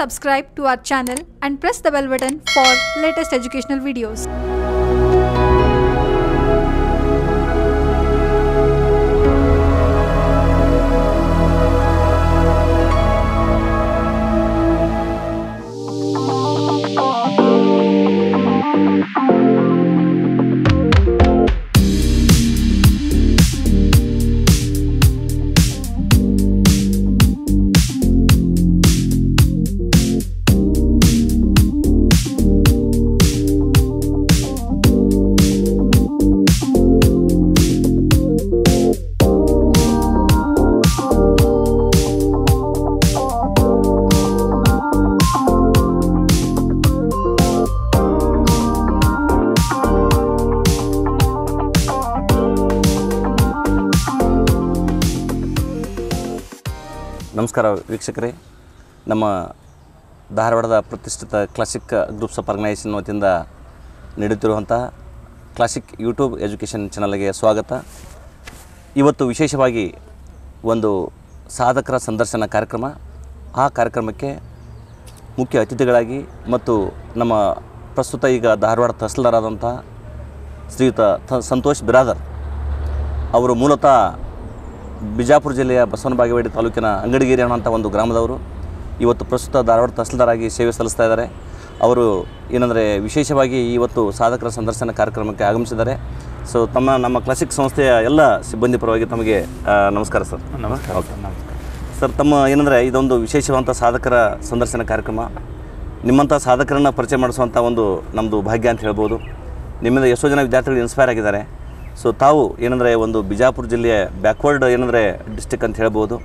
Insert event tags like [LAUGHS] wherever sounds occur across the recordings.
subscribe to our channel and press the bell button for latest educational videos. ವೀಕ್ಷಕರೇ, ನಮ್ಮ ಧಾರವಾಡದ ಪ್ರತಿಷ್ಠಿತ classic groups of organisation ವತಿಯಿಂದ ನೀಡುತ್ತಿರುವಂಥ classic YouTube education ಚಾನಲ್ಗೆ ಸ್ವಾಗತ. ಇವತ್ತು ವಿಶೇಷವಾಗಿ ಒಂದು ಸಾಧಕರ ಸಂದರ್ಶನ ಕಾರ್ಯಕ್ರಮ. ಆ ಕಾರ್ಯಕ್ರಮಕ್ಕೆ ಮುಖ್ಯ ಅತಿಥಿಗಳಾಗಿ ಮತ್ತು ನಮ್ಮ ಪ್ರಸ್ತುತ ಈಗ ಧಾರವಾಡ ತಹಸೀಲ್ದಾರಾದಂಥ ಶ್ರೀಯುತ ಸಂತೋಷ್ ಬಿರಾದರ್ ಅವರು ಮೂಲತಃ ಬಿಜಾಪುರ ಜಿಲ್ಲೆಯ ಬಸವನ ಬಾಗೇವಾಡಿ ತಾಲೂಕಿನ ಅಂಗಡಿಗೇರಿ ಅನ್ನೋಂಥ ಒಂದು ಗ್ರಾಮದವರು ಇವತ್ತು ಪ್ರಸ್ತುತ ಧಾರವಾಡ ತಹಸೀಲ್ದಾರಾಗಿ ಸೇವೆ ಸಲ್ಲಿಸ್ತಾ ಇದ್ದಾರೆ. ಅವರು ಏನಂದರೆ ವಿಶೇಷವಾಗಿ ಇವತ್ತು ಸಾಧಕರ ಸಂದರ್ಶನ ಕಾರ್ಯಕ್ರಮಕ್ಕೆ ಆಗಮಿಸಿದ್ದಾರೆ. ಸೊ ತಮ್ಮ ನಮ್ಮ ಕ್ಲಾಸಿಕ್ ಸಂಸ್ಥೆಯ ಎಲ್ಲ ಸಿಬ್ಬಂದಿ ಪರವಾಗಿ ತಮಗೆ ನಮಸ್ಕಾರ ಸರ್. ನಮಸ್ಕಾರ ಸರ್ ತಮ್ಮ ಏನಂದರೆ ಇದೊಂದು ವಿಶೇಷವಾದಂಥ ಸಾಧಕರ ಸಂದರ್ಶನ ಕಾರ್ಯಕ್ರಮ. ನಿಮ್ಮಂಥ ಸಾಧಕರನ್ನು ಪರಿಚಯ ಮಾಡಿಸುವಂಥ ಒಂದು ನಮ್ಮದು ಭಾಗ್ಯ ಅಂತ ಹೇಳ್ಬೋದು. ನಿಮ್ಮಿಂದ ಎಷ್ಟೋ ಜನ ವಿದ್ಯಾರ್ಥಿಗಳು ಇನ್ಸ್ಪೈರ್ ಆಗಿದ್ದಾರೆ. ಸೊ ತಾವು ಏನಂದರೆ ಒಂದು ಬಿಜಾಪುರ ಜಿಲ್ಲೆಯ ಬ್ಯಾಕ್ವರ್ಡ್ ಏನಂದರೆ ಡಿಸ್ಟಿಕ್ ಅಂತ ಹೇಳ್ಬೋದು.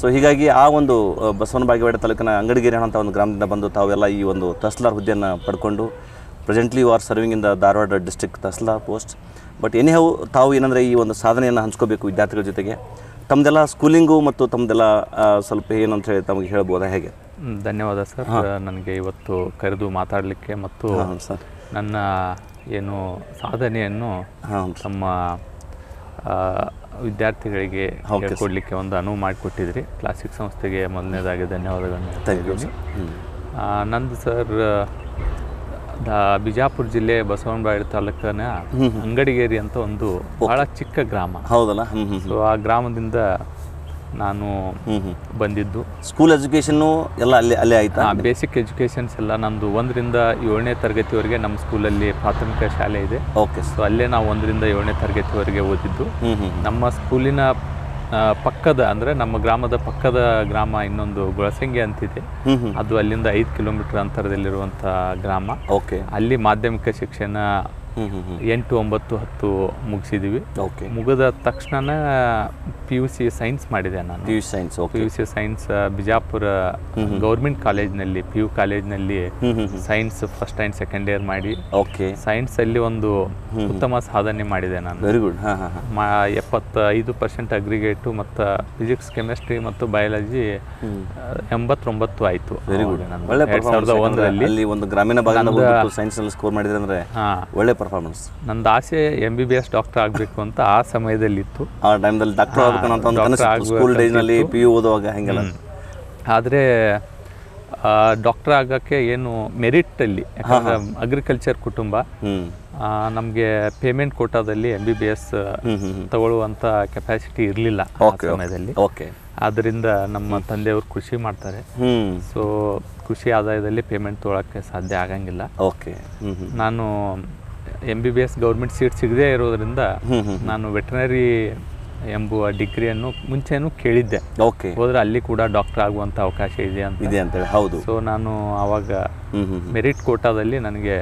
ಸೊ ಹೀಗಾಗಿ ಆ ಒಂದು ಬಸವನ ಬಾಗೇವಾಡಿ ತಾಲೂಕಿನ ಅಂಗಡಿಗಿರಿ ಅಂತ ಒಂದು ಗ್ರಾಮದಿಂದ ಬಂದು ತಾವೆಲ್ಲ ಈ ಒಂದು ತಹಸೀಲ್ದಾರ್ ಹುದ್ದೆಯನ್ನು ಪಡ್ಕೊಂಡು presently you are serving in the Dharwad district tahsildar post but anyhow ತಾವು ಏನಂದರೆ ಈ ಒಂದು ಸಾಧನೆಯನ್ನು ಹಂಚ್ಕೋಬೇಕು ವಿದ್ಯಾರ್ಥಿಗಳ ಜೊತೆಗೆ. ತಮ್ಮದೆಲ್ಲ ಸ್ಕೂಲಿಂಗು ಮತ್ತು ತಮ್ಮದೆಲ್ಲ ಸ್ವಲ್ಪ ಏನು ಅಂತ ಹೇಳಿ ತಮಗೆ ಹೇಳ್ಬೋದಾ ಹೇಗೆ? ಧನ್ಯವಾದ ಸರ್. ನನಗೆ ಇವತ್ತು ಕರೆದು ಮಾತಾಡಲಿಕ್ಕೆ ಮತ್ತು ಸರ್. ನನ್ನ ಏನು ಸಾಧನೆಯನ್ನು ತಮ್ಮ ವಿದ್ಯಾರ್ಥಿಗಳಿಗೆ ಕೊಡಲಿಕ್ಕೆ ಹೇಳ್ಕೊಡ್ಲಿಕ್ಕೆ ಒಂದು ಅನುವು ಮಾಡಿಕೊಟ್ಟಿದ್ರಿ. ಕ್ಲಾಸಿಕ್ ಸಂಸ್ಥೆಗೆ ಮೊದಲನೇದಾಗಿ ಧನ್ಯವಾದಗಳನ್ನು ನಂದು ಸರ್ ದ ಬಿಜಾಪುರ ಜಿಲ್ಲೆ ಬಸವನಬಾಡಿ ತಾಲೂಕಿನ ಅಂಗಡಿಗೇರಿ ಅಂತ ಒಂದು ಬಹಳ ಚಿಕ್ಕ ಗ್ರಾಮ. ಹೌದಲ್ಲ? ಸೊ ಆ ಗ್ರಾಮದಿಂದ ನಾನು ಬಂದಿದ್ದು. ಸ್ಕೂಲ್ ಎಜುಕೇಷನ್ನು ಎಲ್ಲ ಅಲ್ಲೇ ಅಲ್ಲೇ ಆ ಬೇಸಿಕ್ ಎಜುಕೇಷನ್ಸ್ ಎಲ್ಲ ನಮ್ಮದು ಒಂದರಿಂದ ಏಳನೇ ತರಗತಿವರೆಗೆ ನಮ್ಮ ಸ್ಕೂಲಲ್ಲಿ ಪ್ರಾಥಮಿಕ ಶಾಲೆ ಇದೆ. ಓಕೆ ಸೊ ಅಲ್ಲೇ ನಾವು ಒಂದರಿಂದ ಏಳನೇ ತರಗತಿವರೆಗೆ ಓದಿದ್ದು. ನಮ್ಮ ಸ್ಕೂಲಿನ ಪಕ್ಕದ ಅಂದರೆ ನಮ್ಮ ಗ್ರಾಮದ ಪಕ್ಕದ ಗ್ರಾಮ ಇನ್ನೊಂದು ಗೊಳಸಂಗಿ ಅಂತಿದೆ. ಅದು ಅಲ್ಲಿಂದ ಐದು ಕಿಲೋಮೀಟರ್ ಅಂತರದಲ್ಲಿರುವಂಥ ಗ್ರಾಮ. ಓಕೆ ಅಲ್ಲಿ ಮಾಧ್ಯಮಿಕ ಶಿಕ್ಷಣ ಎಂಟು ಒಂಬತ್ತು ಹತ್ತು ಮುಗಿಸಿದ್ವಿ. ಓಕೆ ಮುಗಿದ ತಕ್ಷಣ ಪಿ ಯು ಸಿ ಸೈನ್ಸ್ ಮಾಡಿದೆ ನಾನು. P U science P U C science Bijapur government ಕಾಲೇಜ್ನಲ್ಲಿ ಪಿ ಯು ಕಾಲೇಜ್ನಲ್ಲಿ science first and second year ಮಾಡಿ ಓಕೆ ಸೈನ್ಸ್ ಅಲ್ಲಿ ಒಂದು ಉತ್ತಮ ಸಾಧನೆ ಮಾಡಿದೆ ನಾನು. ವೆರಿ ಗುಡ್ ಎಪ್ಪತ್ತೈದು ಪರ್ಸೆಂಟ್ ಅಗ್ರಿಗೇಟು ಮತ್ತು ಫಿಸಿಕ್ಸ್ ಕೆಮಿಸ್ಟ್ರಿ ಮತ್ತು ಬಯಾಲಜಿ ಎಂಬತ್ತೊಂಬತ್ತು ಆಯಿತು ವೆರಿ ಗುಡ್ ಒಂದರಲ್ಲಿ ಅಲ್ಲಿ ಒಂದು ಗ್ರಾಮೀಣ ಭಾಗದ ಸೈನ್ಸ್ನಲ್ಲಿ ಸ್ಕೋರ್ ಮಾಡಿದ್ರೆ ಅಂದರೆ ಒಳ್ಳೆ ಪರ್ಫಾರ್ಮೆನ್ಸ್ ನಂದು ಆಸೆ M B B S doctor ಆಗಬೇಕು ಅಂತ ಆ ಸಮಯದಲ್ಲಿ ಇತ್ತು ಆ ಟೈಮ್ದಲ್ಲಿ ಡಾಕ್ಟರ್ ಆಗಬೇಕು ಅಂತ ಸ್ಕೂಲ್ ಡೇಸ್ನಲ್ಲಿ ಪಿ ಯು ಓದುವಾಗ ಹೆಂಗೆಲ್ಲ. ಆದರೆ ಡಾಕ್ಟರ್ ಆಗೋಕ್ಕೆ ಏನು ಮೆರಿಟಲ್ಲಿ ಯಾಕಂದ್ರೆ ಅಗ್ರಿಕಲ್ಚರ್ ಕುಟುಂಬ ನಮಗೆ ಪೇಮೆಂಟ್ ಕೋಟಾದಲ್ಲಿ ಎಂ ಬಿ ಬಿ ಎಸ್ ತಗೊಳ್ಳುವಂಥ ಕೆಪಾಸಿಟಿ ಇರಲಿಲ್ಲ ಆ ಸಮಯದಲ್ಲಿ. ಓಕೆ ಆದ್ದರಿಂದ ನಮ್ಮ ತಂದೆಯವರು ಕೃಷಿ ಮಾಡ್ತಾರೆ. ಸೊ ಕೃಷಿ ಆದಾಯದಲ್ಲಿ ಪೇಮೆಂಟ್ ತೊಗೊಳಕ್ಕೆ ಸಾಧ್ಯ ಆಗಂಗಿಲ್ಲ. ಓಕೆ ನಾನು M B B S government seat ಸಿಗದೇ ಇರೋದ್ರಿಂದ ನಾನು ವೆಟನರಿ ಎಂಬುವ ಡಿಗ್ರಿಯನ್ನು ಮುಂಚೆನೂ ಕೇಳಿದ್ದೆ. ಓಕೆ ಹೋದ್ರೆ ಅಲ್ಲಿ ಕೂಡ ಡಾಕ್ಟರ್ ಆಗುವಂತ ಅವಕಾಶ ಇದೆ ಅಂತ. ಇದೆ ಅಂತೇಳಿ ಹೌದು. ಸೊ ನಾನು ಆವಾಗ ಮೆರಿಟ್ ಕೋಟಾದಲ್ಲಿ ನನಗೆ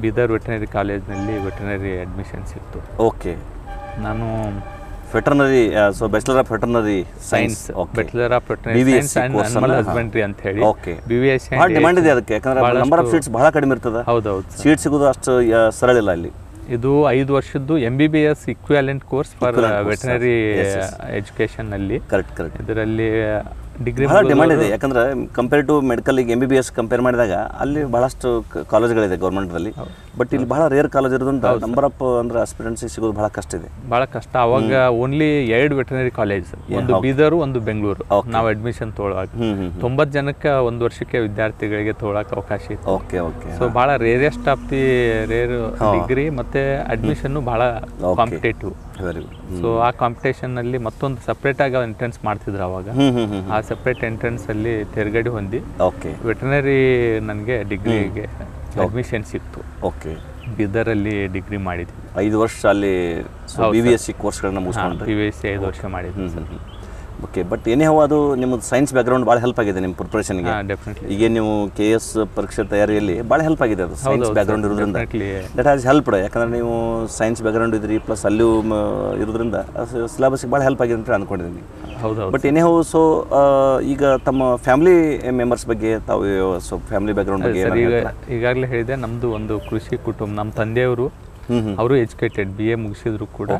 ಬೀದರ್ ವೆಟನರಿ ಕಾಲೇಜ್ನಲ್ಲಿ ವೆಟನರಿ ಅಡ್ಮಿಷನ್ ಸಿಕ್ತು ಓಕೆ ನಾನು veterinary so bachelor of veterinary science bachelor of veterinary science and animal husbandry ಅಂತ ಹೇಳಿ ಓಕೆ ಬಿ ವಿ ಎಸ್ ಭಾಳ ಡಿಮಾಂಡ್ ಇದೆ ಅದಕ್ಕೆ ಯಾಕಂದ್ರೆ ನಂಬರ್ ಆಫ್ ಸೀಟ್ಸ್ ಬಹಳ ಕಡಿಮೆ ಇರ್ತದೆ. ಹೌದು ಹೌದು ಸೀಟ್ ಸಿಗೋದು ಅಷ್ಟು ಸರಳ ಇಲ್ಲ ಅಲ್ಲಿ. ಇದು ಐದು ವರ್ಷದ್ದು M B B S equivalent course for veterinary education ಅಲ್ಲಿ. ಕರೆಕ್ಟ್ ಕರೆಕ್ಟ್ ಇದರಲ್ಲಿ ಡಿಗ್ರಿ ಬಹಳ ಡಿಮ್ಯಾಂಡ್ ಇದೆ. ಯಾಕಂದ್ರೆ ಕಂಪೇರ್ ಟು ಮೆಡಿಕಲ್ ಈಗ ಬಿ ಬಿ ಎಸ್ ಕಂಪೇರ್ ಮಾಡಿದಾಗ ಅಲ್ಲಿ ಬಹಳಷ್ಟು ಕ- ಕಾಲೇಜ್ಗಳಿದೆ ಗೌರ್ಮೆಂಟಲ್ಲಿ ಬಟ್ ಇಲ್ಲಿ ಬಹಳ ರೇರ್ ಕಾಲೇಜ್ ಇರೋದ್ರಿಂದ ನಂಬರ್ ಆಫ್ ಅಂದ್ರೆ ಆಸ್ಪಿರೆಂಟ್ಸಿಗೆ ಸಿಗೋದು ಬಹಳ ಕಷ್ಟ ಇದೆ. ಭಾಳ ಕಷ್ಟ. ಅವಾಗ ಓನ್ಲಿ ಎರಡು ವೆಟನರಿ ಕಾಲೇಜ್ ಒಂದು ಬೀದರು ಒಂದು ಬೆಂಗಳೂರು. ನಾವು ಅಡ್ಮಿಷನ್ ಹ್ಮ್ ತೊಂಬತ್ತು ಜನಕ್ಕೆ ಒಂದು ವರ್ಷಕ್ಕೆ ವಿದ್ಯಾರ್ಥಿಗಳಿಗೆ ತೊಗೊಳಕ್ಕೆ ಅವಕಾಶ ಇತ್ತು ಓಕೆ ಓಕೆ ಸೊ ಭಾಳ rarest of the rare degree ಮತ್ತೆ ಅಡ್ಮಿಷನ್ ಭಾಳ ಕಾಂಪಿಟೇಟಿವ್ ವೆರಿ ಗುಡ್ ಸೊ ಆ ಕಾಂಪಿಟೇಷನ್ ಅಲ್ಲಿ ಮತ್ತೊಂದು ಸಪ್ರೇಟ್ ಆಗಿ ಎಂಟ್ರೆನ್ಸ್ ಮಾಡ್ತಿದ್ರು ಅವಾಗ. ಆ ಸಪ್ರೇಟ್ ಎಂಟ್ರೆನ್ಸ್ ಅಲ್ಲಿ ತೆರಗಡೆ ಹೊಂದಿ ಓಕೆ ವೆಟನರಿ ನನಗೆ ಡಿಗ್ರಿಗೆ ಅಡ್ಮಿಷನ್ ಸಿಕ್ತು. ಓಕೆ ಬೀದರಲ್ಲಿ ಡಿಗ್ರಿ ಮಾಡಿದ್ವಿ. ಐದು ವರ್ಷ ಅಲ್ಲಿ ಬಿ ವಿ ಎಸ್ ಸಿ ಕೋರ್ಸ್ಗಳನ್ನ ಮುಗಿಸ್ಕೊಂಡ್ರಿ. ಪಿ ವಿ ಎಸ್ ಸಿ ಐದು ವರ್ಷ ಮಾಡಿದ್ವಿ ಸರ್. ಓಕೆ ಬಟ್ ಏನೇ ಹೋ ಅದು ನಿಮ್ಮದು ಸೈನ್ಸ್ ಬ್ಯಾಕ್ಗ್ರೌಂಡ್ ಭಾಳ ಹೆಲ್ಪ್ ಆಗಿದೆ ನಿಮ್ಮ ಪ್ರಿಪ್ರೇಷನ್ಗೆ ಡೆಫಿನೆಟ್ಲಿ ಈಗ ನೀವು ಕೆ ಎಸ್ ಪರೀಕ್ಷೆ ತಯಾರಿಯಲ್ಲಿ ಭಾಳ ಹೆಲ್ಪ್ ಆಗಿದೆ ಅದು ಸೈನ್ಸ್ ಬ್ಯಾಕ್ಗ್ರೌಂಡ್ ಇರೋದ್ರಿಂದ. ದಟ್ ಹ್ಯಾಸ್ ಹೆಲ್ಪ್ ಯಾಕಂದ್ರೆ ನೀವು ಸೈನ್ಸ್ ಬ್ಯಾಕ್ಗ್ರೌಂಡ್ ಇದ್ರಿ ಪ್ಲಸ್ ಅಲ್ಲೂ ಇರೋದ್ರಿಂದ ಸಿಲೆಬಸ್ಗೆ ಭಾಳ ಹೆಲ್ಪ್ ಆಗಿದೆ ಅಂತ ಅಂದ್ಕೊಂಡಿದ್ದೀನಿ ಹೌದು ಬಟ್ ಏನೇ ಹೋ ಸೊ ಈಗ ತಮ್ಮ ಫ್ಯಾಮಿಲಿ ಮೆಂಬರ್ಸ್ ಬಗ್ಗೆ ತಾವು ಸೊ ಫ್ಯಾಮಿಲಿ ಬ್ಯಾಕ್ಗ್ರೌಂಡ್ ಬಗ್ಗೆ ಈಗಾಗಲೇ ಹೇಳಿದೆ ನಮ್ಮದು ಒಂದು ಕೃಷಿ ಕುಟುಂಬ ನಮ್ಮ ತಂದೆಯವರು ಅವರು ಎಜುಕೇಟೆಡ್ ಬಿ ಎ ಮುಗಿಸಿದ್ರು ಕೂಡ.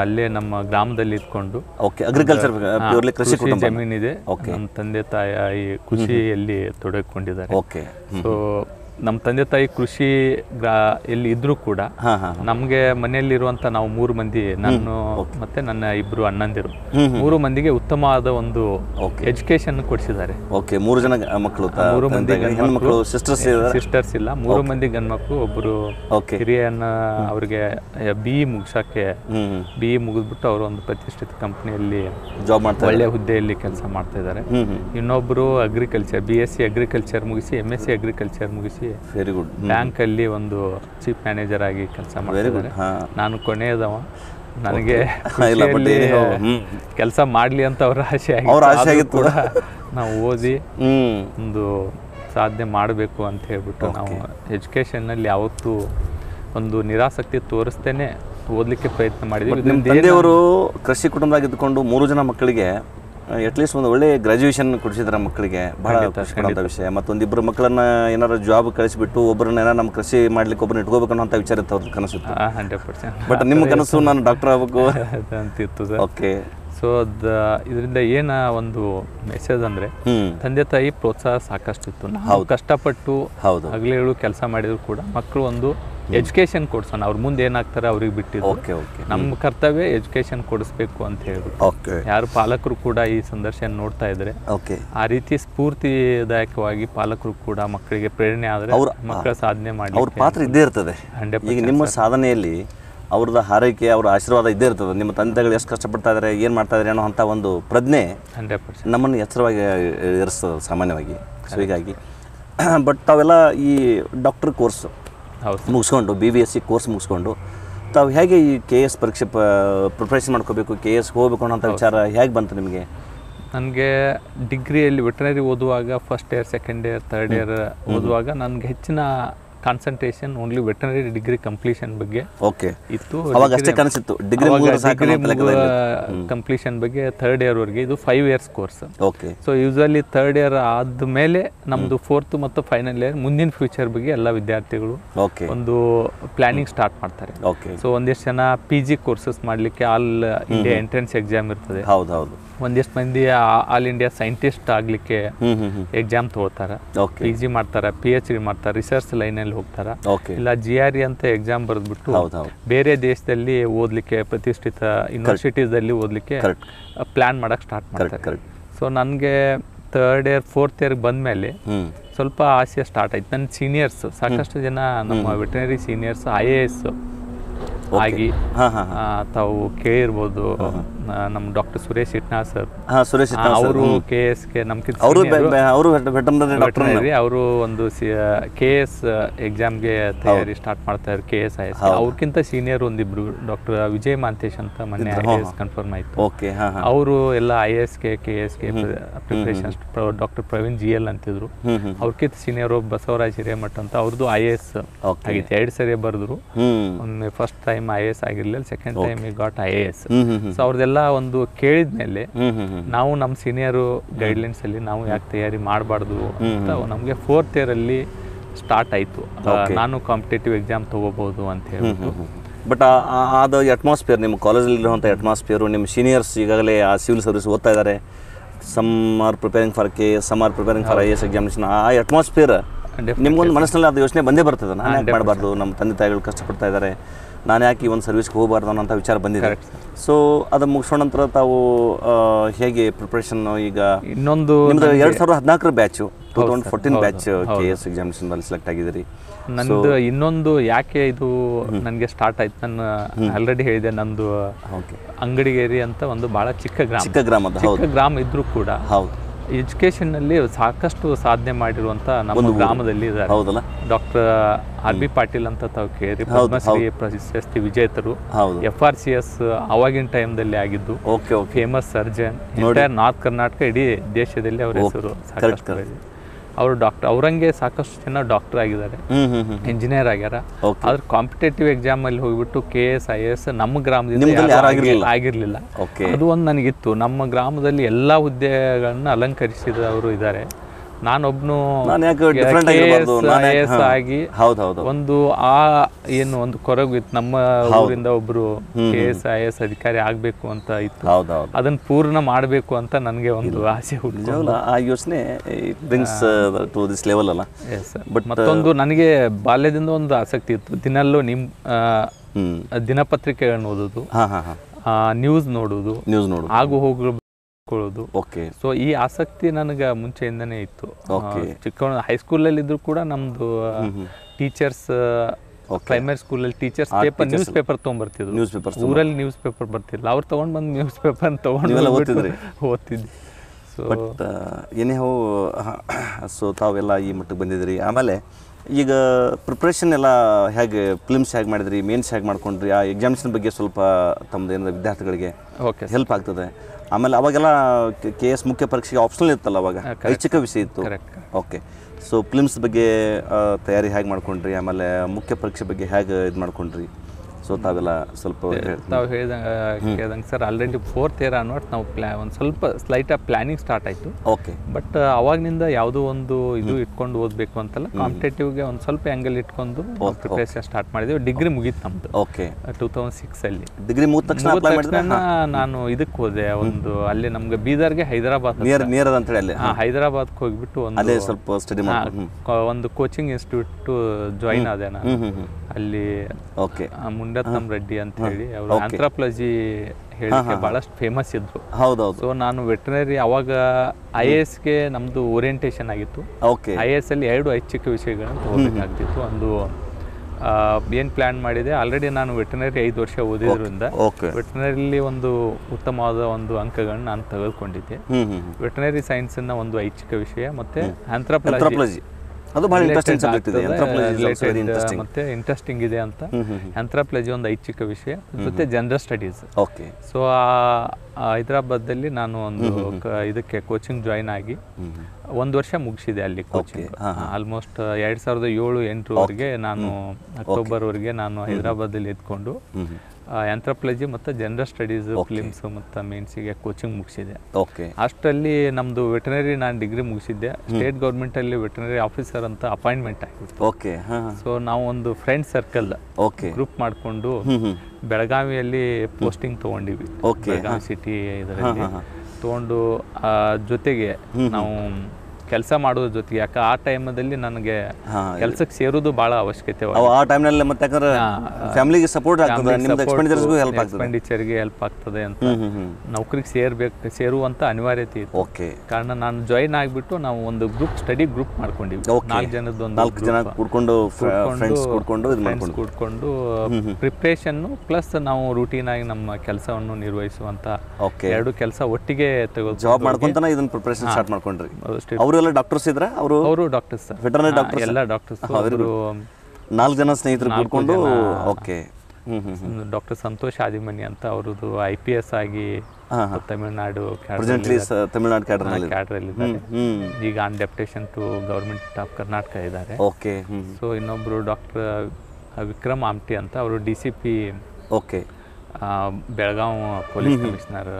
ಅಲ್ಲೇ ನಮ್ಮ ಗ್ರಾಮದಲ್ಲಿ ಇದ್ಕೊಂಡು. ಅಗ್ರಿಕಲ್ಚರ್ ಕೃಷಿ ಜಮೀನಿದೆ ನಮ್ಮ ತಂದೆ ತಾಯಿ ಕೃಷಿಯಲ್ಲಿ ತೊಡಗಿಕೊಂಡಿದ್ದಾರೆ. ಸೊ ನಮ್ಮ ತಂದೆ ತಾಯಿ ಕೃಷಿ ಎಲ್ಲಿ ಇದ್ರೂ ಕೂಡ ನಮಗೆ ಮನೆಯಲ್ಲಿರುವಂತ ನಾವು ಮೂರು ಮಂದಿ ನಾನು ಮತ್ತೆ ನನ್ನ ಇಬ್ರು ಅಣ್ಣಂದಿರು. ಮೂರು ಮಂದಿಗೆ ಉತ್ತಮವಾದ ಒಂದು ಎಜುಕೇಶನ್ ಕೊಡಿಸಿದ್ದಾರೆ. ಓಕೆ ಮೂರು ಜನ ಮಕ್ಕಳು ಮೂರು ಮಂದಿ ಗಂಡು ಹೆಣ್ಮಕ್ಳು ಸಿಸ್ಟರ್ಸ್ ಸಿಸ್ಟರ್ಸ್ ಇಲ್ಲ. ಮೂರು ಮಂದಿ ಗಂಡ್ಮಕ್ಳು ಒಬ್ಬರು ಹಿರಿಯನ್ನ ಅವ್ರಿಗೆ ಬಿ ಇ ಬಿ ಮುಗಿದ್ಬಿಟ್ಟು ಅವರು ಒಂದು ಪ್ರತಿಷ್ಠಿತ ಕಂಪ್ನಿಯಲ್ಲಿ ಜಾಬ್ ಮಾಡ್ತಾರೆ ಒಳ್ಳೆ ಹುದ್ದೆಯಲ್ಲಿ ಕೆಲಸ ಮಾಡ್ತಾ ಇದ್ದಾರೆ. ಇನ್ನೊಬ್ಬರು agriculture B S C agriculture ಮುಗಿಸಿ ಎಂ ಎಸ್ ಸಿ ಅಗ್ರಿಕಲ್ಚರ್ ಮುಗಿಸಿ ವೆರಿ ಗುಡ್ ಬ್ಯಾಂಕ್ ಅಲ್ಲಿ ಒಂದು ಚೀಫ್ ಮ್ಯಾನೇಜರ್ ಆಗಿ ಕೆಲಸ ಹಾಂ. ನಾನು ಕೊನೆಯದವ. ನನಗೆ [LAUGHS] ಕೆಲಸ ಮಾಡ್ಲಿ ಅಂತ ಅವ್ರ ಆಶೆ ಅವ್ರ ಆಸೆ ಆಗಿತ್ತು. ಕೂಡ ನಾವು ಓದಿ ಒಂದು ಸಾಧನೆ ಮಾಡಬೇಕು ಅಂತ ಹೇಳ್ಬಿಟ್ಟು ನಾವು ಎಜುಕೇಷನ್ನಲ್ಲಿ ಯಾವತ್ತು ಒಂದು ನಿರಾಸಕ್ತಿ ತೋರಿಸ್ತೇನೆ ಓದಲಿಕ್ಕೆ ಪ್ರಯತ್ನ ಮಾಡಿದ್ವಿ. ನಿಮ್ಮ ತಂದೆಯವರು ಕೃಷಿ ಕುಟುಂಬದಾಗ ಇದ್ಕೊಂಡು ಮೂರು ಜನ ಮಕ್ಕಳಿಗೆ ಅಟ್ಲೀಸ್ಟ್ ಒಂದು ಒಳ್ಳೆ ಗ್ರಾಜುಯೇಷನ್ ಕೊಡಿಸಿದ್ರೆ ಮಕ್ಕಳಿಗೆ. ಬಹಳ ಖುಷಿ ವಿಷಯ. ಮತ್ತೊಂದಿಬ್ಬರು ಮಕ್ಕಳನ್ನ ಏನಾರು ಜಾಬ್ ಕಳಿಸಿಬಿಟ್ಟು ಒಬ್ಬರನ್ನ ಏನಾರು ನಮ್ಮ ಕೃಷಿ ಮಾಡ್ಲಿಕ್ಕೆ ಒಬ್ಬರನ್ನ ಇಟ್ಕೋಬೇಕು ಅನ್ನೋ ವಿಚಾರ ಇತ್ತು ಅವ್ರದ್ದು ಕನಸು 100% ಬಟ್ ನಿಮ್ಮ ಕನಸು ನಾನು ಡಾಕ್ಟರ್ ಆಗಬೇಕು. ಅಂತಿತ್ತು ಓಕೆ ಸೊ ಅದ ಇದರಿಂದ ಏನ ಒಂದು ಮೆಸೇಜ್ ಅಂದ್ರೆ ತಂದೆ ತಾಯಿ ಪ್ರೋತ್ಸಾಹ ಸಾಕಷ್ಟು ಇತ್ತು ನಾವು ಕಷ್ಟಪಟ್ಟು ಹೌದು. ಹಗಲೇಳು ಕೆಲಸ ಮಾಡಿದ್ರು ಕೂಡ ಮಕ್ಕಳು ಒಂದು ಎಜುಕೇಶನ್ ಕೊಡ್ಸೋಣ. ಅವ್ರ ಮುಂದೆ ಏನಾಗ್ತಾರೆ ಅವ್ರಿಗೆ ಬಿಟ್ಟಿದ್ದು ಓಕೆ ಓಕೆ ನಮ್ಮ ಕರ್ತವ್ಯ ಎಜುಕೇಶನ್ ಕೊಡಿಸ್ಬೇಕು ಅಂತ ಹೇಳ್ಬಿಟ್ಟು ಓಕೆ ಯಾರು ಪಾಲಕರು ಕೂಡ ಈ ಸಂದರ್ಶನ ನೋಡ್ತಾ ಇದ್ರೆ ಓಕೆ ಆ ರೀತಿ ಸ್ಫೂರ್ತಿದಾಯಕವಾಗಿ ಪಾಲಕರು ಕೂಡ ಮಕ್ಕಳಿಗೆ ಪ್ರೇರಣೆ ಆದ್ರೆ ಅವ್ರ- ಮಕ್ಕಳ ಸಾಧನೆ ಅವ್ರ ಮಾಡಿ ಪಾತ್ರ ಇದ್ದೇ ಇರ್ತದೆ. ಈಗ ನಿಮ್ಮ ಸಾಧನೆಯಲ್ಲಿ ಅವ್ರದ್ದು ಹಾರೈಕೆ ಅವ್ರ ಆಶೀರ್ವಾದ ಇದ್ದೇ ಇರ್ತದೆ. ನಿಮ್ಮ ತಂದೆಗಳು ಎಷ್ಟು ಕಷ್ಟಪಡ್ತಾ ಇದ್ದಾರೆ ಏನು ಮಾಡ್ತಾ ಇದ್ದಾರೆ ಅನ್ನೋ ಅಂಥ ಒಂದು ಪ್ರಜ್ಞೆ ಹಂಡ್ರೆಡ್ ಪರ್ಸೆಂಟ್ ನಮ್ಮನ್ನು ಎಚ್ಚರವಾಗಿ ಇರಿಸ್ತದೆ ಸಾಮಾನ್ಯವಾಗಿ. ಸೊ ಹೀಗಾಗಿ [CLEARS THROAT] ಬಟ್ ತಾವೆಲ್ಲ ಈ ಡಾಕ್ಟರ್ ಕೋರ್ಸ್ ಮುಗಿಸ್ಕೊಂಡು B B S C course ಮುಗಿಸ್ಕೊಂಡು ತಾವು ಹೇಗೆ ಈ ಕೆ ಎಸ್ ಪರೀಕ್ಷೆ ಪ್ರಿಪ್ರೇಷನ್ ಮಾಡ್ಕೋಬೇಕು ಕೆ ಎಸ್ ಹೋಗ್ಬೇಕು ಅನ್ನೋಂಥ ವಿಚಾರ ಹೇಗೆ ಬಂತು ನಿಮಗೆ? ನನಗೆ ಡಿಗ್ರಿಯಲ್ಲಿ ವೆಟನರಿ ಓದುವಾಗ first year second year third year ಓದುವಾಗ ನನಗೆ ಹೆಚ್ಚಿನ concentration only veterinary degree completion ಬಗ್ಗೆ ಓಕೆ ಇತ್ತು. ಅವಾಗ ಅಷ್ಟೇ ಕನಸಿತ್ತು. ಡಿಗ್ರಿ ಕಂಪ್ಲೀಷನ್ ಬಗ್ಗೆ ಥರ್ಡ್ ಇಯರ್ ವರೆಗೆ ಇದು five years course okay so usually third year ಆದಮೇಲೆ ನಮ್ಮದು ಫೋರ್ತ್ ಮತ್ತು ಫೈನಲ್ ಇಯರ್ ಮುಂದಿನ ಫ್ಯೂಚರ್ ಬಗ್ಗೆ ಎಲ್ಲ ವಿದ್ಯಾರ್ಥಿಗಳು ಓಕೆ ಒಂದು ಪ್ಲಾನಿಂಗ್ ಸ್ಟಾರ್ಟ್ ಮಾಡ್ತಾರೆ. ಓಕೆ ಸೊ ಒಂದಿಷ್ಟು ಜನ ಪಿ ಜಿ ಕೋರ್ಸಸ್ ಮಾಡಲಿಕ್ಕೆ ಆಲ್ ಇಂಡಿಯಾ ಎಂಟ್ರೆನ್ಸ್ ಎಕ್ಸಾಮ್ ಇರ್ತದೆ. ಹೌದು ಹೌದು. ಒಂದಿಷ್ಟು ಮಂದಿ ಆಲ್ ಇಂಡಿಯಾ ಸೈಂಟಿಸ್ಟ್ ಆಗಲಿಕ್ಕೆ ಎಕ್ಸಾಮ್ ತಗೋತಾರೆ. ಪಿ ಜಿ ಮಾಡ್ತಾರೆ ಪಿ ಎಚ್ ಡಿ ಮಾಡ್ತಾರೆ ರಿಸರ್ಚ್ ಲೈನಲ್ಲಿ ಹೋಗ್ತಾರೆ. ಇಲ್ಲ ಜಿ ಆರ್ ಇ ಅಂತ ಎಕ್ಸಾಮ್ ಬರೆದ್ಬಿಟ್ಟು ಬೇರೆ ದೇಶದಲ್ಲಿ ಓದ್ಲಿಕ್ಕೆ ಪ್ರತಿಷ್ಠಿತ ಯೂನಿವರ್ಸಿಟೀಸ್ ಅಲ್ಲಿ ಓದ್ಲಿಕ್ಕೆ ಪ್ಲಾನ್ ಮಾಡಕ್ ಸ್ಟಾರ್ಟ್ ಮಾಡ್ತಾರೆ. ಸೊ ನನಗೆ ಥರ್ಡ್ ಇಯರ್ ಫೋರ್ತ್ ಇಯರ್ ಬಂದ್ಮೇಲೆ ಸ್ವಲ್ಪ ಆಸೆ ಸ್ಟಾರ್ಟ್ ಆಯ್ತು. ನನ್ನ ಸೀನಿಯರ್ಸ್ ಸಾಕಷ್ಟು ಜನ ನಮ್ಮ veterinary seniors I A S ಆಗಿ ತಾವು ಕೇಳಿರ್ಬೋದು. ನಮ್ಮ ಡಾಕ್ಟರ್ ಸುರೇಶ್ ಇಟ್ನಾ ಸರ್. ಸುರೇಶ್ ಅವರು ಕೆ ಎಸ್ ಕೆ ಅವರು ಅವರು ವೆಟರ್ನರಿ ಡಾಕ್ಟರ್ ಅವರು ಒಂದು ಕೆ ಎಸ್ ಎಕ್ಸಾಮ್ಗೆ ತಯಾರಿ ಸ್ಟಾರ್ಟ್ ಮಾಡ್ತಾ ಇದ್ರು ಕೆ ಎಸ್ ಐ ಎಸ್ ಅವ್ರಕ್ಕಿಂತ ಸೀನಿಯರ್ ಒಂದಿಬ್ರು ಡಾಕ್ಟರ್ ವಿಜಯ್ ಮಾಂತೇಶ್ ಅಂತ ಮೊನ್ನೆ ಐ ಎಸ್ ಕನ್ಫರ್ಮ್ ಆಯ್ತು. ಅವರು ಎಲ್ಲ ಐ ಎಸ್ ಕೆ ಎಸ್ಗೆ preparation doctor Praveen G L ಅಂತಿದ್ರು. ಅವ್ರಕ್ಕಿಂತ ಸೀನಿಯರ್ ಬಸವರಾಜ್ ಹಿರೇಮಠ ಅಂತ ಅವ್ರದ್ದು ಐ ಎಸ್ ಆಗಿತ್ತು. ಎರಡು ಸರಿ ಬರೆದ್ರು. ಒಮ್ಮೆ first time I S ಆಗಿರ್ಲಿಲ್ಲ second time got I S so ಅವ್ರದ್ದೆಲ್ಲ ಒಂದು ಕೇಳಿದ್ಮೇಲೆ ಹ್ಞೂ ಹ್ಞೂ ಹ್ಞೂ ನಾವು ನಮ್ಮ ಸೀನಿಯರು ಗೈಡ್ಲೈನ್ಸ್ ಅಲ್ಲಿ ನಾವು ಯಾಕೆ ತಯಾರಿ ಮಾಡಬಾರ್ದು ಅಂತ ನಮಗೆ ಫೋರ್ತ್ ಇಯರ್ ಅಲ್ಲಿ ಸ್ಟಾರ್ಟ್ ಆಯಿತು. ನಾನು ಕಾಂಪಿಟೇಟಿವ್ ಎಕ್ಸಾಮ್ ತಗೋಬಹುದು ಅಂತ ಹೇಳ್ಬಿಟ್ಟು. ಬಟ್ ಅದು ಅಟ್ಮಾಸ್ಫಿಯರ್ ನಿಮ್ಮ ಕಾಲೇಜಲ್ಲಿ ಇರುವಂಥ ಅಟ್ಮಾಸ್ಫಿಯರು ನಿಮ್ಮ ಸೀನಿಯರ್ಸ್ ಈಗಾಗಲೇ ಆ ಸಿವಿಲ್ ಸರ್ವಿಸ್ ಓದ್ತಾ ಇದ್ದಾರೆ some are preparing for K some are preparing for I S examination ಆ ಅಟ್ಮಾಸ್ಫಿಯರ್ ನಿಮ್ಗೊಂದು ಮನಸ್ಸಿನಲ್ಲಿ ಅದು ಯೋಚನೆ ಬಂದೇ ಬರ್ತದೆ. ನಾನು ಯಾಕೆ ಮಾಡಬಾರ್ದು? ನಮ್ಮ ತಂದೆ ತಾಯಿಗಳು ಕಷ್ಟಪಡ್ತಾ ಇದ್ದಾರೆ ನಾನು ಯಾಕೆ ಈ ಒಂದು ಸರ್ವಿಸ್ಗೆ ಹೋಗಬಾರ್ದು ಅನ್ನೋಂಥ ವಿಚಾರ ಬಂದಿದೆ. ಸೊ ಅದು ಮುಗಿಸೋ ನಂತರ ತಾವು ಹೇಗೆ ಪ್ರಿಪ್ರೇಷನ್ ಈಗ ಇನ್ನೊಂದು ನಿಮ್ದು ಎರಡು ಸಾವಿರದ ಹದಿನಾಲ್ಕರ batch two thousand fourteen batch K S examination ಅಲ್ಲಿ ಸೆಲೆಕ್ಟ್ ಆಗಿದ್ದೀರಿ. ನಂದು ಇನ್ನೊಂದು ಯಾಕೆ ಇದು ನನಗೆ ಸ್ಟಾರ್ಟ್ ಆಯ್ತು ನಾನು ಆಲ್ರೆಡಿ ಹೇಳಿದೆ ನಂದು ಅಂಗಡಿಗೇರಿ ಅಂತ ಒಂದು ಬಹಳ ಚಿಕ್ಕ ಗ್ರಾಮ. ಚಿಕ್ಕ ಗ್ರಾಮ ಚಿಕ್ಕ ಗ್ರಾಮ ಇದ್ರೂ ಕೂಡ ಹೌದು. ಎಜುಕೇಶನ್ನಲ್ಲಿ ಸಾಕಷ್ಟು ಸಾಧನೆ ಮಾಡಿರುವಂತ ನಮ್ಮ ಗ್ರಾಮದಲ್ಲಿ ಇದ್ದಾರೆ. ಹೌದಲ್ಲ? ಡಾಕ್ಟರ್ ಆರ್ ಬಿ ಪಾಟೀಲ್ ಅಂತ ತಾವು ಕೇಳಿ ಪದ್ಮಶ್ರೀ ಪ್ರಶಸ್ತಿ ವಿಜೇತರು. ಹೌದು. ಎಫ್ ಆರ್ ಸಿ ಎಸ್ ಅವಾಗಿನ ಟೈಮ್ದಲ್ಲಿ ಆಗಿದ್ದು. ಫೇಮಸ್ ಸರ್ಜನ್ ನಾರ್ತ್ ಕರ್ನಾಟಕ ಇಡೀ ದೇಶದಲ್ಲಿ ಅವರ ಹೆಸರು ಸಾಕಷ್ಟು. ಅವರು ಡಾಕ್ಟರ್ ಅವರಂಗೆ ಸಾಕಷ್ಟು ಜನ ಡಾಕ್ಟರ್ ಆಗಿದ್ದಾರೆ. ಇಂಜಿನಿಯರ್ ಆಗ್ಯಾರ. ಆದ್ರೆ ಕಾಂಪಿಟೇಟಿವ್ ಎಕ್ಸಾಮ್ ಅಲ್ಲಿ ಹೋಗ್ಬಿಟ್ಟು ಕೆ ಎಸ್ ಐ ಎಸ್ ನಮ್ಮ ಗ್ರಾಮದಿಂದ? ಆಗಿರ್ಲಿಲ್ಲ. ಅದು ಒಂದು ನನಗಿತ್ತು. ನಮ್ಮ ಗ್ರಾಮದಲ್ಲಿ ಎಲ್ಲಾ ಹುದ್ದೆಗಳನ್ನ ಅಲಂಕರಿಸಿದವರು ಇದ್ದಾರೆ. ನಾನೊಬ್ನು ಆಗಿ ಒಂದು ಆ ಏನು ಒಂದು ಕೊರಗು ಇತ್ತು ನಮ್ಮ ಊರಿಂದ ಒಬ್ರು ಕೆ ಎಸ್ ಐ ಎಸ್ ಅಧಿಕಾರಿ ಆಗ್ಬೇಕು ಅಂತ ಇತ್ತು. ಹೌದು ಹೌದು. ಅದನ್ನ ಪೂರ್ಣ ಮಾಡಬೇಕು ಅಂತ ನನಗೆ ಒಂದು ಆಸೆ ಆ ಯೋಚನೆ ಬ್ರಿಂಗ್ಸ್ ಟು ದಿಸ್ ಲೆವೆಲ್ ಅಲ್ಲ. ಎಸ್ ಮತ್ತೊಂದು ನನಗೆ ಬಾಲ್ಯದಿಂದ ಒಂದು ಆಸಕ್ತಿ ಇತ್ತು. ದಿನಲ್ಲೂ ನಿಮ್ ದಿನಪತ್ರಿಕೆಗಳನ್ನ ಓದೋದು ನ್ಯೂಸ್ ನೋಡೋದು ನ್ಯೂಸ್ ನೋಡು ಆಗು ಹೋಗ್ಕೊಳ್ಳೋದು ಓಕೆ. ಸೊ ಈ ಆಸಕ್ತಿ ನನಗೆ ಮುಂಚೆಯಿಂದನೇ ಇತ್ತು. Okay. ಚಿಕ್ಕ ಹೈಸ್ಕೂಲಲ್ಲಿ ಇದ್ರು ಕೂಡ ನಮ್ದು ಟೀಚರ್ಸ್ ಪ್ರೈಮರಿ ಸ್ಕೂಲಲ್ಲಿ ಟೀಚರ್ಸ್ ಪೇಪರ್ ನ್ಯೂಸ್ ಪೇಪರ್ ತೊಗೊಂಡ್ಬರ್ತಿದ್ರು. ನ್ಯೂಸ್ ಪೇಪರ್ಸ್ ಊರಲ್ಲಿ ನ್ಯೂಸ್ ಪೇಪರ್ ಬರ್ತಿಲ್ಲ ಅವ್ರು ತಗೊಂಡ್ ಬಂದು ನ್ಯೂಸ್ ಪೇಪರ್ ತೊಗೊಂಡು? ಓದ್ತಿದ್ವಿ. ಸೊ ಬಟ್ ಏನೇ ಹೋ ಸೊ ತಾವೆಲ್ಲ ಈ ಮಟ್ಟಕ್ಕೆ ಬಂದಿದ್ರಿ ಆಮೇಲೆ ಈಗ ಪ್ರಿಪ್ರೇಷನ್ ಎಲ್ಲ ಹೇಗೆ ಫಿಲ್ಮ್ಸ್ ಹೇಗೆ ಮಾಡಿದ್ರಿ? ಮೇನ್ಸ್ ಹೇಗೆ ಮಾಡ್ಕೊಂಡ್ರಿ? ಆ ಎಕ್ಸಾಮ್ಸ್ ಬಗ್ಗೆ ಸ್ವಲ್ಪ ತಮ್ಮದು ಏನಾದ್ರು ವಿದ್ಯಾರ್ಥಿಗಳಿಗೆ ಓಕೆ ಹೆಲ್ಪ್ ಆಗ್ತದೆ. ಆಮೇಲೆ ಅವಾಗೆಲ್ಲ ಕೆ ಎಸ್ ಮುಖ್ಯ ಪರೀಕ್ಷೆಗೆ ಆಪ್ಷನಲ್ ಇತ್ತಲ್ಲ ಅವಾಗ? ಐಚ್ಛಿಕ ವಿಷಯ ಇತ್ತು. ಓಕೆ ಸೊ ಫಿಲ್ಮ್ಸ್ ಬಗ್ಗೆ ತಯಾರಿ ಹೇಗೆ ಮಾಡ್ಕೊಂಡ್ರಿ? ಆಮೇಲೆ ಮುಖ್ಯ ಪರೀಕ್ಷೆ ಬಗ್ಗೆ ಹೇಗೆ ಇದು ಮಾಡ್ಕೊಂಡ್ರಿ? ಸೊ ತಾವೆಲ್ಲ ಸ್ವಲ್ಪ ತಾವು ಹೇಳಿದಂಗೆ ಕೇಳ್ದಂಗೆ ಸರ್ ಆಲ್ರೆಡಿ ಫೋರ್ತ್ ಇಯರ್ ಅನ್ವರ್ಟ್ ನಾವು ಪ್ಲಾ ಒಂದು ಸ್ವಲ್ಪ ಸ್ಲೈಟ್ ಆಗಿ ಪ್ಲಾನಿಂಗ್ ಸ್ಟಾರ್ಟ್ ಆಯಿತು. ಓಕೆ ಬಟ್ ಅವಾಗಿನಿಂದ ಯಾವುದೋ ಒಂದು ಇದು ಇಟ್ಕೊಂಡು ಓದಬೇಕು ಅಂತಲ್ಲ ಕಾಂಪಿಟೇಟಿವ್ಗೆ ಒಂದು ಸ್ವಲ್ಪ ಆ್ಯಂಗಲ್ ಇಟ್ಕೊಂಡು ಪ್ರಿಪ್ರೇಷನ್ ಸ್ಟಾರ್ಟ್ ಮಾಡಿದ್ವಿ. ಡಿಗ್ರಿ ಮುಗೀತು ನಮ್ಮದು ಓಕೆ ಟೂ ತೌಸಂಡ್ ಸಿಕ್ಸಲ್ಲಿ ಡಿಗ್ರಿ ಮುಗಿದ ತಕ್ಷಣ ನಾನು ಇದಕ್ಕೆ ಹೋದೆ ಒಂದು ಅಲ್ಲಿ ನಮ್ಗೆ ಬೀದರ್ಗೆ ಹೈದರಾಬಾದ್ ನಿಯರ್ ನಿಯರ್ ಅಂತ ಹೇಳಿ ಹಾ ಹೈದರಾಬಾದ್ಗೆ ಹೋಗ್ಬಿಟ್ಟು ಒಂದು ಸ್ವಲ್ಪ ಸ್ಟಡಿ ಒಂದು ಕೋಚಿಂಗ್ ಇನ್ಸ್ಟಿಟ್ಯೂಟ್ ಜಾಯಿನ್ ಆದೆ ನಾನು. ಅಲ್ಲಿ ಓಕೆ ಆ, ಮುಂಡತ್ನಂ ರೆಡ್ಡಿ ಅಂತ ಹೇಳಿ ಅವರು ಆಂಥ್ರಾಪಲಜಿ ಹೇಳಿಕೆ ಬಹಳಷ್ಟು ಫೇಮಸ್ ಇದ್ರು. ಹೌದೌದು. ಸೊ ನಾನು ವೆಟನರಿ ಅವಾಗ ಐ ಎ ಎಸ್ಗೆ ನಮ್ಮದು ಓರಿಯೆಂಟೇಷನ್ ಆಗಿತ್ತು. ಐ ಎ ಎಸ್ ಅಲ್ಲಿ ಎರಡು ಐಚ್ಛಿಕ ವಿಷಯಗಳನ್ನು ತಗೋಬೇಕಾಗ್ತಿತ್ತು. ಒಂದು ಏನು ಪ್ಲ್ಯಾನ್ ಮಾಡಿದೆ? ಆಲ್ರೆಡಿ ನಾನು ವೆಟನರಿ ಐದು ವರ್ಷ ಓದಿದ್ರಿಂದ ವೆಟರ್ನರಿಲಿ ವೆಟನರಿಲಿ ಒಂದು ಉತ್ತಮವಾದ ಒಂದು ಅಂಕಗಳನ್ನ ನಾನು ತೆಗೆದುಕೊಂಡಿದ್ದೆ. ವೆಟನರಿ ಸೈನ್ಸ್ನ ಒಂದು ಐಚ್ಛಿಕ ವಿಷಯ ಮತ್ತೆ ಆಂಥ್ರಾಪಲಜಿ ಅದು ಬಹಳ ಇಂಟ್ರೆಸ್ಟಿಂಗ್ ಸಬ್ಜೆಕ್ಟ್ ಇದೆ ಮತ್ತೆ ಇಂಟ್ರೆಸ್ಟಿಂಗ್ ಇದೆ ಅಂತ. ಆಂಥ್ರಾಪ್ಲಜಿ ಒಂದು ಐಚ್ಛಿಕ ವಿಷಯ ಜೊತೆ ಜನರಲ್ ಸ್ಟಡೀಸ್ ಓಕೆ ಸೊ ಹೈದರಾಬಾದಲ್ಲಿ ನಾನು ಒಂದು ಇದಕ್ಕೆ ಕೋಚಿಂಗ್ ಜಾಯಿನ್ ಆಗಿ ಒಂದು ವರ್ಷ ಮುಗಿಸಿದೆ ಅಲ್ಲಿ ಕೋಚಿಂಗ್ ಆಲ್ಮೋಸ್ಟ್ ಎರಡು ಸಾವಿರದ ಏಳು ಎಂಟರವರೆಗೆ ನಾನು ಅಕ್ಟೋಬರ್ವರೆಗೆ ನಾನು ಹೈದರಾಬಾದಲ್ಲಿ ಹ್ಞೂ ಆಂಥ್ರಾಪ್ಲಜಿ ಮತ್ತು ಜನರಲ್ ಸ್ಟಡೀಸ್ ಫಿಲಿಮ್ಸ್ ಮತ್ತು ಮೇನ್ಸಿಗೆ ಕೋಚಿಂಗ್ ಮುಗಿಸಿದೆ. ಓಕೆ ಅಷ್ಟರಲ್ಲಿ ನಮ್ಮದು ವೆಟನರಿ ನಾನು ಡಿಗ್ರಿ ಮುಗಿಸಿದ್ದೆ. ಸ್ಟೇಟ್ ಗೌರ್ಮೆಂಟಲ್ಲಿ ವೆಟನರಿ ಆಫೀಸರ್ ಅಂತ ಅಪಾಯಿಂಟ್ಮೆಂಟ್ ಆಗಿತ್ತು. ಓಕೆ ಸೊ ನಾವು ಒಂದು ಫ್ರೆಂಡ್ ಸರ್ಕಲ್ ಓಕೆ ಗ್ರೂಪ್ ಮಾಡಿಕೊಂಡು ಬೆಳಗಾವಿಯಲ್ಲಿ ಪೋಸ್ಟಿಂಗ್ ತೊಗೊಂಡಿವಿ. ಓಕೆ ಬೆಳಗಾವಿ ಸಿಟಿ ಇದರಲ್ಲಿ. ತೊಗೊಂಡು ಜೊತೆಗೆ ನಾವು ಕೆಲಸ ಮಾಡೋದ್ರ ಜೊತೆಗೆ ಯಾಕೆ ಆ ಟೈಮಲ್ಲಿ ನನಗೆ ಕೆಲಸಕ್ಕೆ ಸೇರೋದು ಬಹಳ ಅವಶ್ಯಕತೆ ಅವು ಆ ಟೈಮ್ನಲ್ಲಿ ಮತ್ತೆ ಯಾಕಂದ್ರೆ ಫ್ಯಾಮಿಲಿಗೆ ಸಪೋರ್ಟ್ ಆಗ್ತದೆ ನಿಮ್ದು ಎಕ್ಸ್ಪೆಂಡಿಚರ್ಸ್ಗೂ ಹೆಲ್ಪ್ ಆಗ್ತದೆ. ಎಕ್ಸ್ಪೆಂಡಿಚರ್ಗೆ ಹೆಲ್ಪ್ ಆಗ್ತದೆ ಅಂತ. ನೌಕರಿಗೆ ಸೇರ್ಬೇಕು ಸೇರುವಂತ ಅನಿವಾರ್ಯತೆ ಇತ್ತು. ಓಕೆ ಕಾರಣ ನಾನು ಜಾಯಿನ್ ಆಗಿಬಿಟ್ಟು ನಾವು ಒಂದು ಗ್ರೂಪ್ ಸ್ಟಡಿ ಗ್ರೂಪ್ ಮಾಡ್ಕೊಂಡಿವಿ. ನಾಲ್ಕು ಜನದ ಒಂದು ನಾಲ್ಕು ಜನ ಕೂಡ್ಕೊಂಡು ಫ್ರೆಂಡ್ಸ್ ಕೂಡ್ಕೊಂಡು ಇದು ಮಾಡ್ಕೊಂಡು. ಕೂಡ್ಕೊಂಡು ಪ್ರಿಪ್ರೇಷನ್ನು ಪ್ಲಸ್ ನಾವು ರೂಟೀನ್ ಆಗಿ ನಮ್ಮ ಕೆಲಸವನ್ನು ನಿರ್ವಹಿಸುವಂತ ಎರಡು ಕೆಲಸ ಒಟ್ಟಿಗೆ ತೆಗೆದು ಜಾಬ್ ಮಾಡ್ಕೊಂತಾನೆ ಇದನ್ನ ಪ್ರಿಪರೇಷನ್ ಸ್ಟಾರ್ಟ್ ಮಾಡ್ಕೊಂಡ್ರಿ. ಅವರೆಲ್ಲ ಡಾಕ್ಟರ್ಸ್ ಇದ್ರ? ಅವರು ಅವರು ಡಾಕ್ಟರ್ಸ್ ಸರ್ Veterinary ಡಾಕ್ಟರ್ಸ್ ಎಲ್ಲ ಡಾಕ್ಟರ್ಸ್ ಅವರು ನಾಲ್ಕು ಜನ ಸ್ನೇಹಿತರು ಕೂಡ್ಕೊಂಡು ಓಕೆ. ಡಾಕ್ಟರ್ ಸಂತೋಷ್ ಆದಿಮನಿ ಅಂತ ಅವರದು ಐ ಪಿ ಎಸ್ ಆಗಿ ತಮಿಳುನಾಡು ತಮಿಳ್ನಾಡು ಹ್ಞೂ ಹ್ಞೂ ಈಗ on deputation to government of Karnataka ಇದ್ದಾರೆ. ಓಕೆ ಸೊ ಇನ್ನೊಬ್ರು ಡಾಕ್ಟರ್ ವಿಕ್ರಮ್ ಆಮ್ಟಿ ಅಂತ ಅವರು D C P okay. Belgaum police commissioner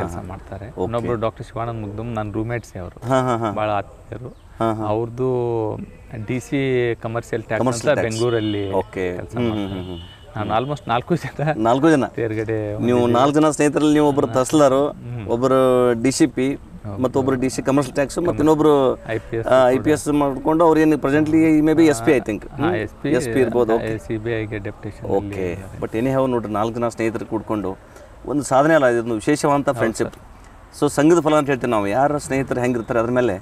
ಕೆಲಸ ಮಾಡ್ತಾರೆ. ಇನ್ನೊಬ್ರು ಡಾಕ್ಟರ್ ಶಿವಾನಂದ್ ಮುಗ್ದಮ್ ನನ್ನ ರೂಮೇಟ್ಸ್ ಅವರು. ಬಹಳ ಆತ್ಮೀಯರು. ಅವ್ರದ್ದು ಡಿ ಸಿ ಕಮರ್ಷಿಯಲ್ ಟ್ಯಾಕ್ಸ್ ಬೆಂಗಳೂರಲ್ಲಿ ಕೆಲಸ ಮಾಡ್ತಾರೆ. ನಾನು ಆಲ್ಮೋಸ್ಟ್ ನಾಲ್ಕು ಜನ ನಾಲ್ಕು ಜನ. ತೇರ್ಗಡೆ ನೀವು ನಾಲ್ಕು ಜನ ಸ್ನೇಹಿತರಲ್ಲಿ ನೀವು ಒಬ್ಬರು ತಹಸೀಲ್ದಾರು ಒಬ್ಬರು ಡಿ ಸಿ ಪಿ ಮತ್ತೊಬ್ಬರು ಡಿ ಸಿ ಕಮರ್ಷಿಯಲ್ ಟ್ಯಾಕ್ಸ್ ಮತ್ತೆ ಇನ್ನೊಬ್ರು ಐ ಪಿ ಎಸ್ ಮಾಡಿಕೊಂಡು ಅವ್ರು ಏನು presently maybe S P I think S P ಇರ್ಬೋದು. ಓಕೆ ಬಟ್ ಏನೇ ಹವ ನೋಡ್ರಿ ನಾಲ್ಕು ಜನ ಸ್ನೇಹಿತರು ಕೂಡ್ಕೊಂಡು ಒಂದು ಸಾಧನೆ ಅಲ್ಲ ಇದೊಂದು ವಿಶೇಷವಾದಂಥ ಫ್ರೆಂಡ್ಶಿಪ್ ಸೊ ಸಂಘದ ಫಲ ಅಂತ ಹೇಳ್ತೀವಿ ನಾವು. ಯಾರ ಸ್ನೇಹಿತರು ಹೆಂಗಿರ್ತಾರೆ ಅದ್ರ ಮೇಲೆ?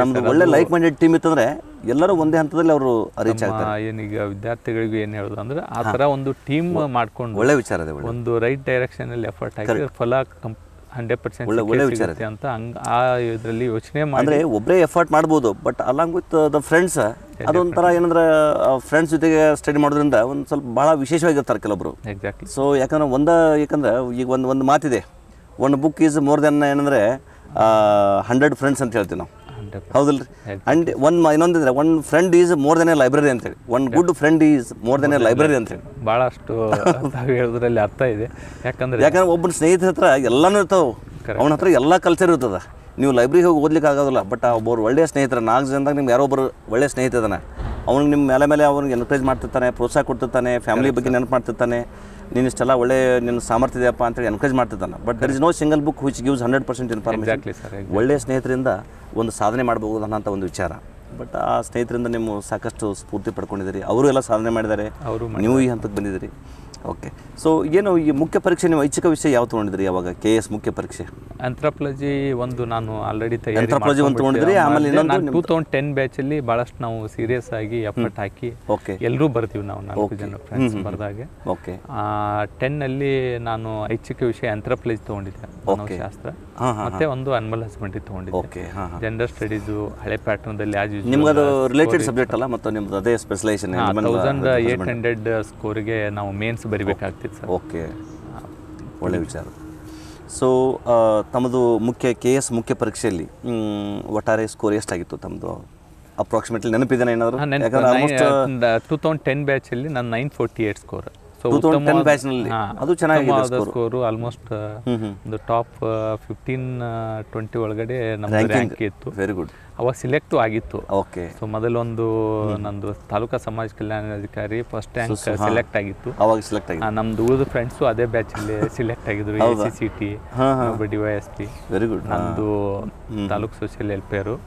ನಮ್ದು ಒಳ್ಳೆ ಲೈಕ್ ಮೈಂಡೆಡ್ ಟೀಮ್ ಇತ್ತಂದ್ರೆ ಎಲ್ಲರೂ ಒಂದೇ ಹಂತದಲ್ಲಿ ಅವರು ರೀಚ್ ಆಗ್ತಾರೆ. ಏನೀಗ ವಿದ್ಯಾರ್ಥಿಗಳಿಗೂ ಏನು ಹೇಳೋದು ಅಂದ್ರೆ ಆ ಥರ ಒಂದು ಟೀಮ್ ಮಾಡ್ಕೊಂಡು ಒಳ್ಳೆ ವಿಚಾರ ಇದೆ ಒಂದು ರೈಟ್ ಡೈರೆಕ್ಷನ್ ಅಲ್ಲಿ ಎಫರ್ಟ್ ಹಾಕಿ ಫಲ ಹಂಡ್ರೆಡ್ ಪರ್ಸೆಂಟ್ ಒಳ್ಳೆ- ವಿಚಾರ ಅಂತ ಹಂಗ ಆ ಇದರಲ್ಲಿ ಯೋಚನೆ ಮಾಡಿ. ಅಂದ್ರೆ ಒಬ್ಬರೇ ಎಫರ್ಟ್ ಮಾಡ್ಬೋದು but along with the friends ಅದೊಂಥರ ಏನಂದ್ರೆ ಫ್ರೆಂಡ್ಸ್ ಜೊತೆಗೆ ಸ್ಟಡಿ ಮಾಡೋದ್ರಿಂದ ಒಂದು ಸ್ವಲ್ಪ ಭಾಳ ವಿಶೇಷವಾಗಿರ್ತಾರೆ ಕೆಲವೊಬ್ರು. ಎಕ್ಸಾಕ್ಟ್ಲಿ ಸೊ ಯಾಕಂದ್ರೆ ಒಂದ ಯಾಕಂದ್ರೆ ಈಗ ಒಂದು ಒಂದು ಮಾತಿದೆ. One book is more than ಏನಂದ್ರೆ ಹಂಡ್ರೆಡ್ ಫ್ರೆಂಡ್ಸ್ ಅಂತ ಹೇಳ್ತೀವಿ ನಾವು. ಹೌದಲ್ರಿ? And one ಇನ್ನೊಂದಿದ್ರೆ one friend is more than a library ಅಂತೇಳಿ. One good friend is more than a library ಅಂತೇಳಿ. ಭಾಳಷ್ಟು [LAUGHS] ಹೇಳೋದ್ರಲ್ಲಿ ಅರ್ಥ ಇದೆ. ಯಾಕಂದ್ರೆ ಯಾಕಂದ್ರೆ ಒಬ್ಬನ ಸ್ನೇಹಿತರ ಹತ್ರ ಎಲ್ಲಾನು ಇರ್ತಾವೆ. ಅವನ ಹತ್ರ ಎಲ್ಲ ಕಲ್ಚರ್ ಇರ್ತದೆ. ನೀವು ಲೈಬ್ರರಿ ಹೋಗಿ ಓದ್ಲಿಕ್ಕೆ ಆಗೋದಿಲ್ಲ ಬಟ್ ಒಬ್ಬರು ಒಳ್ಳೆಯ ಸ್ನೇಹಿತರ ನಾಲ್ಕು ಜನದಾಗ ನಿಮ್ಗೆ ಯಾರೋ ಒಬ್ಬರು ಒಳ್ಳೆಯ ಸ್ನೇಹಿತ ಇದ್ದಾನೆ ಅವ್ನಿಗೆ ನಿಮ್ಮ ಮೇಲೆ ಮೇಲೆ ಅವ್ನಿಗೆ ಎನ್ಕರೇಜ್ ಮಾಡ್ತಿರ್ತಾನೆ ಪ್ರೋತ್ಸಾಹ ಕೊಡ್ತಿರ್ತಾನೆ ಫ್ಯಾಮಿಲಿ ಬಗ್ಗೆ ನೆನಪು ಮಾಡ್ತಿರ್ತಾನೆ. ನೀನು ಇಷ್ಟೆಲ್ಲ ಒಳ್ಳೆ ನಿನ್ನ ಸಾಮರ್ಥ್ಯ ಇದೆಯಪ್ಪ ಅಂತೇಳಿ encourage ಮಾಡ್ತಿರ್ತಾನೆ. But there is no single book which gives hundred percent information ಒಳ್ಳೆಯ ಸ್ನೇಹಿತರಿಂದ ಒಂದು ಸಾಧನೆ ಮಾಡಬಹುದು ಅನ್ನೋಂಥ ಒಂದು ವಿಚಾರ. ಬಟ್ ಆ ಸ್ನೇಹಿತರಿಂದ ನೀವು ಸಾಕಷ್ಟು ಸ್ಫೂರ್ತಿ ಪಡ್ಕೊಂಡಿದ್ದೀರಿ. ಅವರು ಎಲ್ಲ ಸಾಧನೆ ಮಾಡಿದ್ದಾರೆ. ಅವರು ನೀವು ಈ ಹಂತಕ್ಕೆ ಬಂದಿದ್ದೀರಿ. ಓಕೆ ಸೊ ಏನು ಈ ಮುಖ್ಯ ಪರೀಕ್ಷೆ ನೀವು ಐಚ್ಛಿಕ ವಿಷಯ ಯಾವ ತೊಗೊಂಡಿದ್ರಿ ಯಾವಾಗ? ಕೆ ಎಸ್ ಮುಖ್ಯ ಪರೀಕ್ಷೆ. ಆಂಥ್ರಾಪಲಜಿ ಒಂದು ನಾನು ಆಲ್ರೆಡಿ ಆಂಥ್ರಾಪಲಜಿ ಒಂದು ತಗೊಂಡಿದ್ರಿ, ಆಮೇಲೆ ಇನ್ನೊಂದು ಟೂ ತೌಸಂಡ್ ಟೆನ್ ಬ್ಯಾಚಲ್ಲಿ ಭಾಳಷ್ಟು ನಾವು ಸೀರಿಯಸ್ ಆಗಿ ಎಫರ್ಟ್ ಹಾಕಿ ಓಕೆ ಎಲ್ಲರೂ ಬರ್ತೀವಿ ನಾವು ನಾಲ್ಕು ಜನ ಫ್ರೆಂಡ್ಸ್ ಬರ್ದಾಗೆ. ಓಕೆ ಟೆನ್ನಲ್ಲಿ ನಾನು ಐಚ್ಛಿಕ ವಿಷಯ ಆಂಥ್ರಾಪಲಜಿ ತೊಗೊಂಡಿದ್ದೆ ಮನೋಶಾಸ್ತ್ರ. ಮತ್ತೆ ಒಂದು ಅನಿಮಲ್ ಹಸ್ಬೆಂಡ್ರಿ ತೊಗೊಂಡಿದ್ದೆ. ಓಕೆ ಜೆಂಡರ್ ಸ್ಟಡೀಸು ಹಳೆ ಪ್ಯಾಟರ್ನ್ದಲ್ಲಿ ಆಸ್ ನಿಮ್ಗೆ ಅದು ರಿಲೇಟೆಡ್ ಸಬ್ಜೆಕ್ಟ್ ಅಲ್ಲ ಮತ್ತು ನಿಮ್ದು ಅದೇ ಸ್ಪೆಷಲೈಸೇಷನ್ ತೌಸಂಡ್ ಏಟ್ ಹಂಡ್ರೆಡ್ ಸ್ಕೋರ್ಗೆ ನಾವು ಮೇನ್ಸ್ ಬರಿಬೇಕಾಗ್ತಿತ್ತು ಸರ್. ಓಕೆ. ಒಳ್ಳೆ ವಿಚಾರ. ಸೊ ತಮ್ಮದು ಮುಖ್ಯ ಕೆ ಎಸ್ ಮುಖ್ಯ ಪರೀಕ್ಷೆಯಲ್ಲಿ ಒಟ್ಟಾರೆ ಸ್ಕೋರ್ ಎಷ್ಟಾಗಿತ್ತು ತಮ್ಮದು? ಅಪ್ರಾಕ್ಸಿಮೇಟ್ಲಿ ನೆನಪಿದ್ದೇನೆ ಏನಾದರೂ? ಟೂ ತೌಸಂಡ್ ಟೆನ್ ಬ್ಯಾಚಲ್ಲಿ ನಾನು nine forty eight score so 2010 batch ಅದು ಚೆನ್ನಾಗಿದೆ ಸ್ಕೋರು ಆಲ್ಮೋಸ್ಟ್ ಒಂದು ಟಾಪ್ ಫಿಫ್ಟೀನ್ ಟ್ವೆಂಟಿ ಒಳಗಡೆ ನಮ್ಮ ರ್ಯಾಂಕ್ ಇತ್ತು. ವೆರಿ ಗುಡ್ ಅವಾಗ ಸಿಲೆಕ್ಟ್ ಆಗಿತ್ತು. ಓಕೆ ಸೊ ಮೊದಲೊಂದು ನಂದು ತಾಲೂಕಾ ಸಮಾಜ ಕಲ್ಯಾಣ ಅಧಿಕಾರಿ ಫಸ್ಟ್ ರ್ಯಾಂಕ್ ಸೆಲೆಕ್ಟ್ ಆಗಿತ್ತು. ಅವಾಗ ಸೆಲೆಕ್ಟ್ ಆಗಿದೆ ಆ, ನಮ್ದು ಉಳಿದ ಫ್ರೆಂಡ್ಸು ಅದೇ ಬ್ಯಾಚ್ ಅಲ್ಲಿ ಸಿಲೆಕ್ಟ್ ಆಗಿದ್ರು. S C C T D Y S P very good ನಂದು taluk social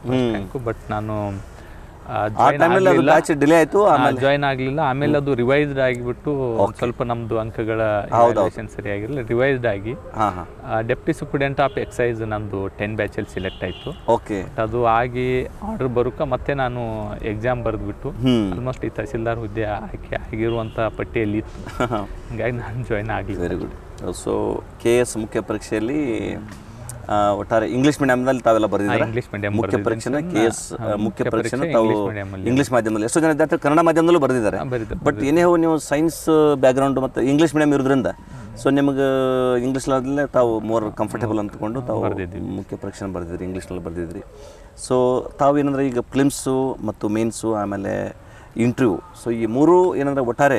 first rank but ನಾನು ಡಿಲೇ ಆಯಿತು ಜಾಯ್ನ್ ಆಗಲಿಲ್ಲ. ಆಮೇಲೆ ಅದು ರಿವೈಸ್ಡ್ ಆಗಿಬಿಟ್ಟು ಸ್ವಲ್ಪ ನಮ್ದು ಅಂಕಗಳ ಸರಿಯಾಗಿರಲಿಲ್ಲ ರಿವೈಸ್ಡ್ ಆಗಿ ಡೆಪ್ಟಿ ಸೂಪ್ರಿಡೆಂಟ್ ಆಫ್ ಎಕ್ಸೈಸ್ ನಂದು ಟೆನ್ ಬ್ಯಾಚಲ್ಲಿ ಸೆಲೆಕ್ಟ್ ಆಯ್ತು. ಓಕೆ ಅದು ಆಗಿ ಆರ್ಡರ್ ಬರುಕ ಮತ್ತೆ ನಾನು ಎಕ್ಸಾಮ್ ಬರೆದ್ಬಿಟ್ಟು ಆಲ್ಮೋಸ್ಟ್ ಈ ತಹಸೀಲ್ದಾರ್ ಹುದ್ದೆ ಆಯ್ಕೆ ಆಗಿರುವಂಥ ಪಟ್ಟಿಯಲ್ಲಿ ಇತ್ತು. [LAUGHS] ಹಿಂಗಾಗಿ ನಾನು ಜಾಯ್ನ್ ಆಗಲಿ very good so K S ಮುಖ್ಯ ಪರೀಕ್ಷೆಯಲ್ಲಿ ಒಟ್ಟಾರೆ ಇಂಗ್ಲಿಷ್ ಮೀಡಿಯಂನಲ್ಲಿ ತಾವೆಲ್ಲ ಬರೆದಿದ್ದಾರೆ? ಇಂಗ್ಲಿಷ್ ಮೀಡಿಯಂ ಮುಖ್ಯ ಪರೀಕ್ಷೆನ ಕೆ ಎಸ್ ಮುಖ್ಯ ಪರೀಕ್ಷೆನ ಪರೀಕ್ಷೆ ತಾವು ಇಂಗ್ಲಿಷ್ ಮಾಧ್ಯಮದಲ್ಲಿ ಎಷ್ಟೋ ಜನ ವಿದ್ಯಾರ್ಥಿ ಕನ್ನಡ ಮಾಧ್ಯಮದಲ್ಲೂ ಬರೆದಿದ್ದಾರೆ. ಬಟ್ ಏನೇ ಹೋಗಿ ನೀವು ಸೈನ್ಸ್ ಬ್ಯಾಕ್ಗ್ರೌಂಡ್ ಮತ್ತು ಇಂಗ್ಲಿಷ್ ಮೀಡಿಯಂ ಇರೋದ್ರಿಂದ ಸೊ ನಿಮಗೆ ಇಂಗ್ಲೀಷ್ನಲ್ಲೇ ತಾವು ಮೋರ್ ಕಂಫರ್ಟೇಬಲ್ ಅಂದ್ಕೊಂಡು ತಾವು ಮುಖ್ಯ ಪರೀಕ್ಷೆನ ಬರೆದಿದ್ರಿ ಇಂಗ್ಲೀಷ್ನಲ್ಲಿ ಬರೆದಿದ್ರಿ ಸೊ ತಾವು ಏನಂದ್ರೆ ಈಗ ಫಿಲ್ಮ್ಸು ಮತ್ತು ಮೇನ್ಸು ಆಮೇಲೆ ಇಂಟರ್ವ್ಯೂ ಸೊ ಈ ಮೂರು ಏನಂದ್ರೆ ಒಟ್ಟಾರೆ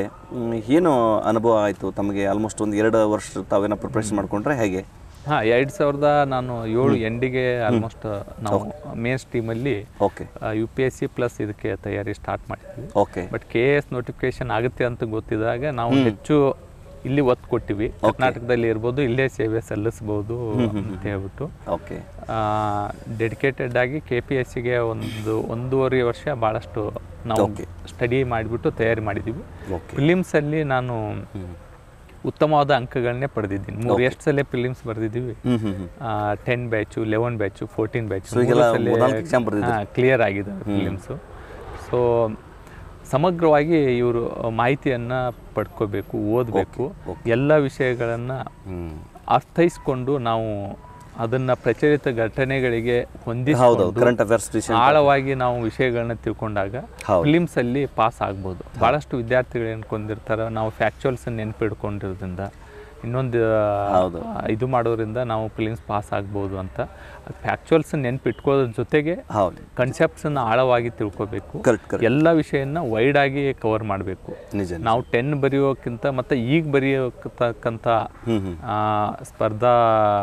ಏನು ಅನುಭವ ಆಯಿತು? ತಮಗೆ ಆಲ್ಮೋಸ್ಟ್ ಒಂದು ಎರಡು ವರ್ಷ ತಾವೇನೋ ಪ್ರಿಪ್ರೇಷನ್ ಮಾಡ್ಕೊಂಡ್ರೆ ಹೇಗೆ? ಹಾಂ ಎರಡು ಸಾವಿರದ ನಾನು ಏಳು ಎಂಡಿಗೆ ಆಲ್ಮೋಸ್ಟ್ ನಾವು ಮೇನ್ಸ್ ಟೀಮಲ್ಲಿ okay. U P S C plus ಇದಕ್ಕೆ ತಯಾರಿ ಸ್ಟಾರ್ಟ್ ಮಾಡಿದ್ವಿ okay. But K S notification ಆಗುತ್ತೆ ಅಂತ ಗೊತ್ತಿದಾಗ ನಾವು ಹೆಚ್ಚು ಇಲ್ಲಿ ಒತ್ತು ಕೊಟ್ಟಿವಿ. ಕರ್ನಾಟಕದಲ್ಲಿ ಇರ್ಬೋದು ಇಲ್ಲೇ ಸೇವೆ ಸಲ್ಲಿಸ್ಬೋದು ಅಂತ ಹೇಳ್ಬಿಟ್ಟು. ಓಕೆ. ಡೆಡಿಕೇಟೆಡ್ ಆಗಿ ಕೆ ಪಿ ಎಸ್ ಸಿಗೆ ಒಂದು ಒಂದೂವರೆ ವರ್ಷ ಭಾಳಷ್ಟು ನಾವು ಸ್ಟಡಿ ಮಾಡಿಬಿಟ್ಟು ತಯಾರಿ ಮಾಡಿದ್ದೀವಿ ಫಿಲಿಮ್ಸಲ್ಲಿ ನಾನು ಉತ್ತಮವಾದ ಅಂಕಗಳನ್ನೇ ಪಡೆದಿದ್ದೀನಿ. ಮೂರು ಎಷ್ಟು ಸಲ films ಬರೆದಿದ್ದೀವಿ? Ten batch eleven batch fourteen batch clear ಆಗಿದೆ ಫಿಲಿಮ್ಸು ಸೊ ಸಮಗ್ರವಾಗಿ ಇವರು ಮಾಹಿತಿಯನ್ನು ಪಡ್ಕೋಬೇಕು ಓದಬೇಕು. ಎಲ್ಲ ವಿಷಯಗಳನ್ನು ಅರ್ಥೈಸ್ಕೊಂಡು ನಾವು ಅದನ್ನು ಪ್ರಚಲಿತ ಘಟನೆಗಳಿಗೆ ಕರೆಂಟ್ ಅಫೇರ್ಸ್ ಆಳವಾಗಿ ನಾವು ವಿಷಯಗಳನ್ನ ತಿಳ್ಕೊಂಡಾಗ. ಫಿಲಿಮ್ಸ್ ಅಲ್ಲಿ ಪಾಸ್ ಆಗ್ಬೋದು. ಬಹಳಷ್ಟು ವಿದ್ಯಾರ್ಥಿಗಳು ಏನ್ಕೊಂಡಿರ್ತಾರೆ ನಾವು ಫ್ಯಾಕ್ಚುಯಲ್ಸ್ ನೆನ್ಪಿಡ್ಕೊಂಡಿರೋದ್ರಿಂದ ಇನ್ನೊಂದು ಹೌದು. ಇದು ಮಾಡೋದ್ರಿಂದ ನಾವು ಫಿಲಿಮ್ಸ್ ಪಾಸ್ ಆಗ್ಬೋದು ಅಂತ. ಫ್ಯಾಕ್ಚುಯಲ್ಸ್ ನೆನ್ಪಿಟ್ಕೋದ್ರ ಜೊತೆಗೆ ಹೌದು. ಕನ್ಸೆಪ್ಟ್ಸನ್ನ ಆಳವಾಗಿ ತಿಳ್ಕೊಬೇಕು. ಎಲ್ಲ ವಿಷಯನ ವೈಡ್ ಆಗಿ ಕವರ್ ಮಾಡಬೇಕು. ನಾವು ಟೆನ್ ಬರೆಯೋಕ್ಕಿಂತ ಮತ್ತೆ ಈಗ ಬರೆಯೋತಕ್ಕಂಥ ಸ್ಪರ್ಧಾ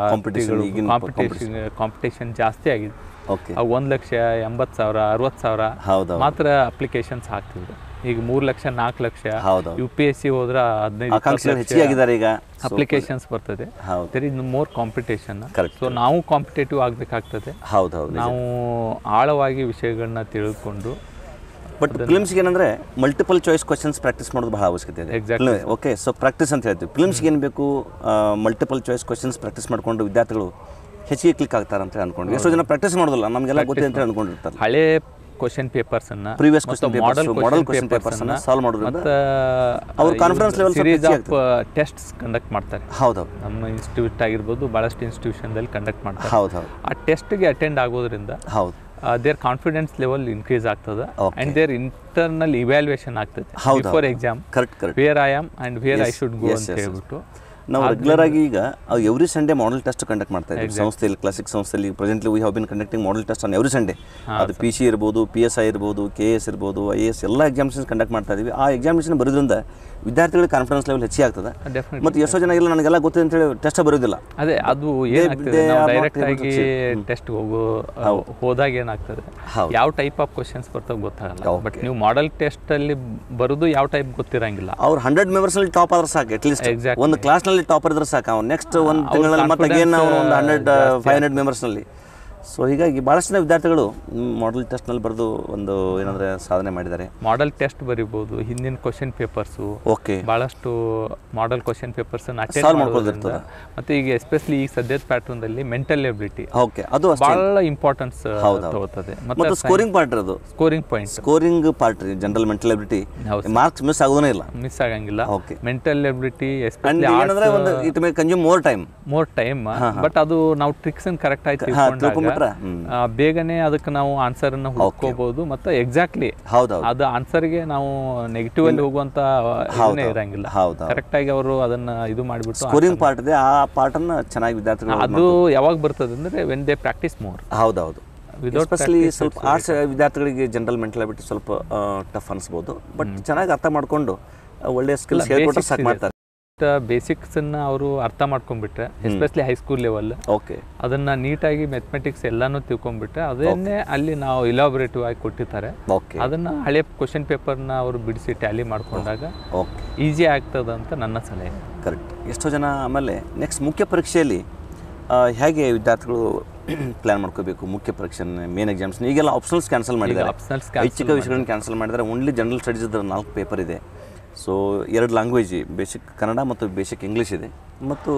ಕಾಂಪಿಟೇಷನ್ ಕಾಂಪಿಟೇಷನ್ ಜಾಸ್ತಿ ಆಗಿದೆ. ಒಂದು ಲಕ್ಷ ಎಂಬತ್ತು ಸಾವಿರ ಅರವತ್ತು ಸಾವಿರ ಮಾತ್ರ ಅಪ್ಲಿಕೇಶನ್ಸ್ ಹಾಕ್ತಿದ್ರು. ಈಗ ಮೂರು ಲಕ್ಷ ನಾಲ್ಕು ಲಕ್ಷ ಹೌದು ಯು ಪಿ ಎಸ್ ಸಿ ಹೋದ್ರೆ ಹದಿನೈದು ಈಗ. ಅಪ್ಲಿಕೇಶನ್ಸ್ ಬರ್ತದೆ. ಹೌದು. There is more competition. So ನಾವು ಕಾಂಪಿಟೇಟಿವ್ ಆಗ್ಬೇಕಾಗ್ತದೆ. ನಾವು ಆಳವಾಗಿ ವಿಷಯಗಳನ್ನ ತಿಳಿದುಕೊಂಡು ಬಟ್ ಫಿಲ್ಮ್ಸ್ಗೆ ಏನಂದ್ರೆ ಮಲ್ಟಿಪಲ್ ಚಾಯ್ಸ್ ಕ್ವಶನ್ಸ್ ಪ್ರಾಕ್ಟೀಸ್ ಮಾಡೋದು ಬಹಳ ಅವಶ್ಯಕತೆ ಇದೆ. ಓಕೆ ಸೊ ಪ್ರಾಕ್ಟೀಸ್ ಅಂತ ಹೇಳ್ತೀವಿ. ಫಿಲ್ಮ್ಸ್ಗೆ ಏನು ಬೇಕು? ಮಲ್ಟಿಪಲ್ ಚಾಯ್ಸ್ ಕ್ವಶನ್ಸ್ ಪ್ರಾಕ್ಟೀಸ್ ಮಾಡ್ಕೊಂಡು ವಿದ್ಯಾರ್ಥಿಗಳು ಹೆಚ್ಚಿಗೆ ಕ್ಲಿಕ್ ಆಗ್ತಾರೆ ಅಂತ ಅನ್ಕೊಂಡು ಎಷ್ಟೋ ಜನ ಪ್ರಾಕ್ಟೀಸ್ ಮಾಡೋದಿಲ್ಲ. ನಮಗೆಲ್ಲ ಗೊತ್ತಿದೆ ಅಂತ ಅನ್ಕೊಂಡಿರ್ತಾರೆ ಹಳೆ ಕ್ವಶನ್ ಪೇಪರ್ಸ್ ಅನ್ನ previous model model question papers ಅನ್ನ ಸಾಲ್ವ್ ಮಾಡೋದ್ರಿಂದ ಮತ್ತೆ ಅವ್ರ conference level series of tests conduct ಮಾಡ್ತಾರೆ. ಹೌದು ನಮ್ಮ ಇನ್ಸ್ಟಿಟ್ಯೂಟ್ ಆಗಿರ್ಬೋದು ಇನ್ಸ್ಟಿಟ್ಯೂಷನ್ ಅಲ್ಲಿ ಕಂಡಕ್ಟ್ ಮಾಡ್ತಾರೆ. ಹೌದು ಹೌದು ಆ ಟೆಸ್ಟ್ಗೆ ಅಟೆಂಡ್ ಆಗೋದ್ರಿಂದ ಹೌದು. ದೇರ್ ಕಾನ್ಫಿಡೆನ್ಸ್ ಲೆವೆಲ್ ಇನ್ಕ್ರೀಸ್ ಆಗ್ತದೆ ಅಂಡ್ ದೇರ್ ಇಂಟರ್ನಲ್ ಇವ್ಯಾಲ್ಯೂಯೇಷನ್ ಆಗ್ತದೆ. For exam correct correct where I am and where I should go ಅಂತ. ಹೇಳ್ಬಿಟ್ಟು. ನಾವು ರೆಗ್ಯುಲರ್ ಆಗಿ ಈಗ every Sunday model test conduct ಮಾಡ್ತಾ ಇದ್ದೀವಿ. ಸಂಸ್ಥೆಯಲ್ಲಿ ಕ್ಲಾಸಿಕ್ ಸಂಸ್ಥೆಯಲ್ಲಿ presently we have been conducting model test on every Sunday ಅದು ಪಿ ಸಿ ಇರ್ಬೋದು ಪಿ ಎಸ್ ಐ ಇರ್ಬೋದು ಕೆ ಎಸ್ ಇರ್ಬೋದು ಐ ಎಸ್ ಎಲ್ಲ ಎಕ್ಸಾಮಿನೇಷನ್ ಕಂಡಕ್ಟ್ ಮಾಡ್ತಾ ಇದ್ದೀವಿ ಆ ಎಕ್ಸಾಮಿನೇಷನ್ ಬರೋದ್ರಿಂದ ವಿದ್ಯಾರ್ಥಿಗಳಿಗೆ ಕಾನ್ಫಿಡೆನ್ಸ್ ಲೆವೆಲ್ ಹೆಚ್ಚಿಗೆ ಆಗ್ತದೆ. ಮತ್ತೆ ಎಷ್ಟೋ ಜನ ಇಲ್ಲ ನನಗೆಲ್ಲ ಗೊತ್ತಿದೆ ಅಂತೇಳಿ ಟೆಸ್ಟ್ ಬರೋದಿಲ್ಲ. ಅದೇ ಅದು ಡೈರೆಕ್ಟ್ ಆಗಿ ಟೆಸ್ಟ್ ಹೋಗೋ ಹೋದಾಗ ಏನಾಗ್ತದೆ. ಯಾವ ಟೈಪ್ ಆಫ್ ಕ್ವಶನ್ಸ್ ಬರ್ತಾವ ಗೊತ್ತಾಗಲ್ಲ. ಬಟ್ ನೀವು ಮಾಡಲ್ ಟೆಸ್ಟ್ ಅಲ್ಲಿ ಬರೋದು ಯಾವ ಟೈಪ್ ಗೊತ್ತಿರಂಗಿಲ್ಲ. ಅವ್ರು ಹಂಡ್ರೆಡ್ ಮೆಂಬರ್ಸ್ ಅಲ್ಲಿ ಟಾಪ್ ಆದ್ರೆ ಸಾಕು ಅಟ್ ಲೀಸ್ಟ್ ಒಂದು ಕ್ಲಾಸ್ನಲ್ಲಿ ಟಾಪರ್ ಇದ್ರೆ ಸಾಕು. ಅವ್ನು ನೆಕ್ಸ್ಟ್ ಒಂದು ತಿಂಗಳಲ್ಲಿ ಮತ್ತೆ ಅಗೇನ್ ಒಂದು ಹಂಡ್ರೆಡ್ ಫೈವ್ ಹಂಡ್ರೆಡ್ ಮೆಂಬರ್ಸ್ನಲ್ಲಿ ಸೊ ಹೀಗಾಗಿ ಭಾಳಷ್ಟು ಜನ ವಿದ್ಯಾರ್ಥಿಗಳು ಮಾಡೆಲ್ ಟೆಸ್ಟ್ನಲ್ಲಿ ಬರೆದು ಒಂದು ಏನಂದರೆ ಸಾಧನೆ ಮಾಡಿದ್ದಾರೆ. ಮಾಡೆಲ್ ಟೆಸ್ಟ್ ಬರಿಬೋದು ಹಿಂದಿನ ಕ್ವಶನ್ ಪೇಪರ್ಸು ಓಕೆ ಭಾಳಷ್ಟು ಮಾಡೆಲ್ ಕ್ವಶನ್ ಪೇಪರ್ಸ್ ಅಟೆಂಡ್ ಮತ್ತೆ ಈಗ ಎಸ್ಪೆಷಲಿ ಈಗ ಸದ್ಯದ ಪ್ಯಾಟರ್ನ್ ಅಲ್ಲಿ ಮೆಂಟಲ್ ಎಬಿಲಿಟಿ ಓಕೆ ಅದು ಬಹಳ ಇಂಪಾರ್ಟೆನ್ಸ್. ತಗೋತದೆ ಮತ್ತು ಸ್ಕೋರಿಂಗ್ ಪಾರ್ಟ್ ಅದು scoring point scoring part general mental ability marks miss ಆಗೋದೇ ಇಲ್ಲ. ಮಿಸ್ ಆಗಂಗಿಲ್ಲ. ಓಕೆ ಮೆಂಟಲ್ ಎಬಿಲಿಟಿ ಎಸ್ಪೆಷಲಿ ಒಂದು it may consume more time more time but ಅದು ನಾವು ಟ್ರಿಕ್ಸ್ ಕರೆಕ್ಟ್ ಆಗಿ ಬೇಗನೆ ಅದಕ್ಕೆ ನಾವು ಆನ್ಸರ್ ಅನ್ನ ಹುಡ್ಕೋಬಹುದು ಮತ್ತೆ ಎಕ್ಸಾಕ್ಟ್ಲಿ ಹೌದೌದು. ಅದು ಆನ್ಸರ್ಗೆ ನಾವು ನೆಗೆಟಿವ್ ಅಲ್ಲಿ ಹೋಗುವಂತ ಇರಂಗಿಲ್ಲ. ಹೌದು ಕರೆಕ್ಟ್ ಆಗಿ ಅವರು ಅದನ್ನ ಇದು ಮಾಡಿಬಿಟ್ಟು ಸ್ಕೋರಿಂಗ್ ಪಾರ್ಟ್ ಇದೆ. ಆ ಪಾರ್ಟನ್ನು ಚೆನ್ನಾಗಿ ವಿದ್ಯಾರ್ಥಿಗಳು ಅದು ಯಾವಾಗ ಬರ್ತದೆ ಅಂದ್ರೆ ವೆನ್ ದೇ ಪ್ರಾಕ್ಟೀಸ್ ಮೋರ್ ಹೌದೌದು. ಹೌದು ಎಸ್ಪೆಷಲಿ ಸ್ವಲ್ಪ ಆರ್ಟ್ಸ್ ವಿದ್ಯಾರ್ಥಿಗಳಿಗೆ ಜನರಲ್ ಮೆಂಟಲ್ ಬಿಟ್ಟು ಸ್ವಲ್ಪ ಟಫ್ ಅನಿಸ್ಬೋದು. ಬಟ್ ಚೆನ್ನಾಗಿ ಅರ್ಥ ಮಾಡ್ಕೊಂಡು ಒಳ್ಳೆ ಒಳ್ಳೆಯ ಸ್ಕಿಲ್ಸ್ ಹೇಳ್ಕೊಟ್ರೆ ಸಾಕು ಮಾಡ್ತಾರೆ. ಬೇಸಿಕ್ಸ್ ಅನ್ನ ಅವರು ಅರ್ಥ ಮಾಡ್ಕೊಂಡ್ಬಿಟ್ರೆ especially high school level okay ಅದನ್ನ ನೀಟಾಗಿ ಮೆಥಮೆಟಿಕ್ಸ್ ಎಲ್ಲಾನು ತಿಳ್ಕೊಂಡ್ಬಿಟ್ರೆ ಅದನ್ನೇ ಅಲ್ಲಿ ನಾವು ಇಲಾಬರೇಟಿವ್ ಆಗಿ ಕೊಟ್ಟಿರ್ತಾರೆ ಓಕೆ ಅದನ್ನ ಹಳೆ ಕ್ವಶನ್ ಪೇಪರ್ನ ಅವರು ಬಿಡಿಸಿ ಟ್ಯಾಲಿ ಮಾಡ್ಕೊಂಡಾಗ ಓಕೆ ಈಸಿ ಆಗ್ತದ ಅಂತ ನನ್ನ ಸಲಹೆ. ಕರೆಕ್ಟ್ ಎಷ್ಟೋ ಜನ ಆಮೇಲೆ ನೆಕ್ಸ್ಟ್ ಮುಖ್ಯ ಪರೀಕ್ಷೆಯಲ್ಲಿ ಹೇಗೆ ವಿದ್ಯಾರ್ಥಿಗಳು [CLEARS THROAT] ಪ್ಲ್ಯಾನ್ ಮಾಡ್ಕೋಬೇಕು ಮುಖ್ಯ ಪರೀಕ್ಷೆ ಮೇನ್ ಎಕ್ಸಾಮ್ಸ್ ಈಗೆಲ್ಲ ಆಪ್ಷನಲ್ಸ್ ಕ್ಯಾನ್ಸಲ್ ಮಾಡಿದ್ದಾರೆ. ಐಚ್ಛಿಕ ವಿಷಯಗಳನ್ನು ಕ್ಯಾನ್ಸಲ್ ಮಾಡಿದ್ದಾರೆ. ಓನ್ಲಿ ಜನರಲ್ ಸ್ಟಡೀಸ್ ನಾಲ್ಕು ಪೇಪರ್ ಇದೆ. ಸೊ ಎರಡು ಲ್ಯಾಂಗ್ವೇಜ್ ಬೇಸಿಕ್ ಕನ್ನಡ ಮತ್ತು ಬೇಸಿಕ್ ಇಂಗ್ಲೀಷ್ ಇದೆ. ಮತ್ತು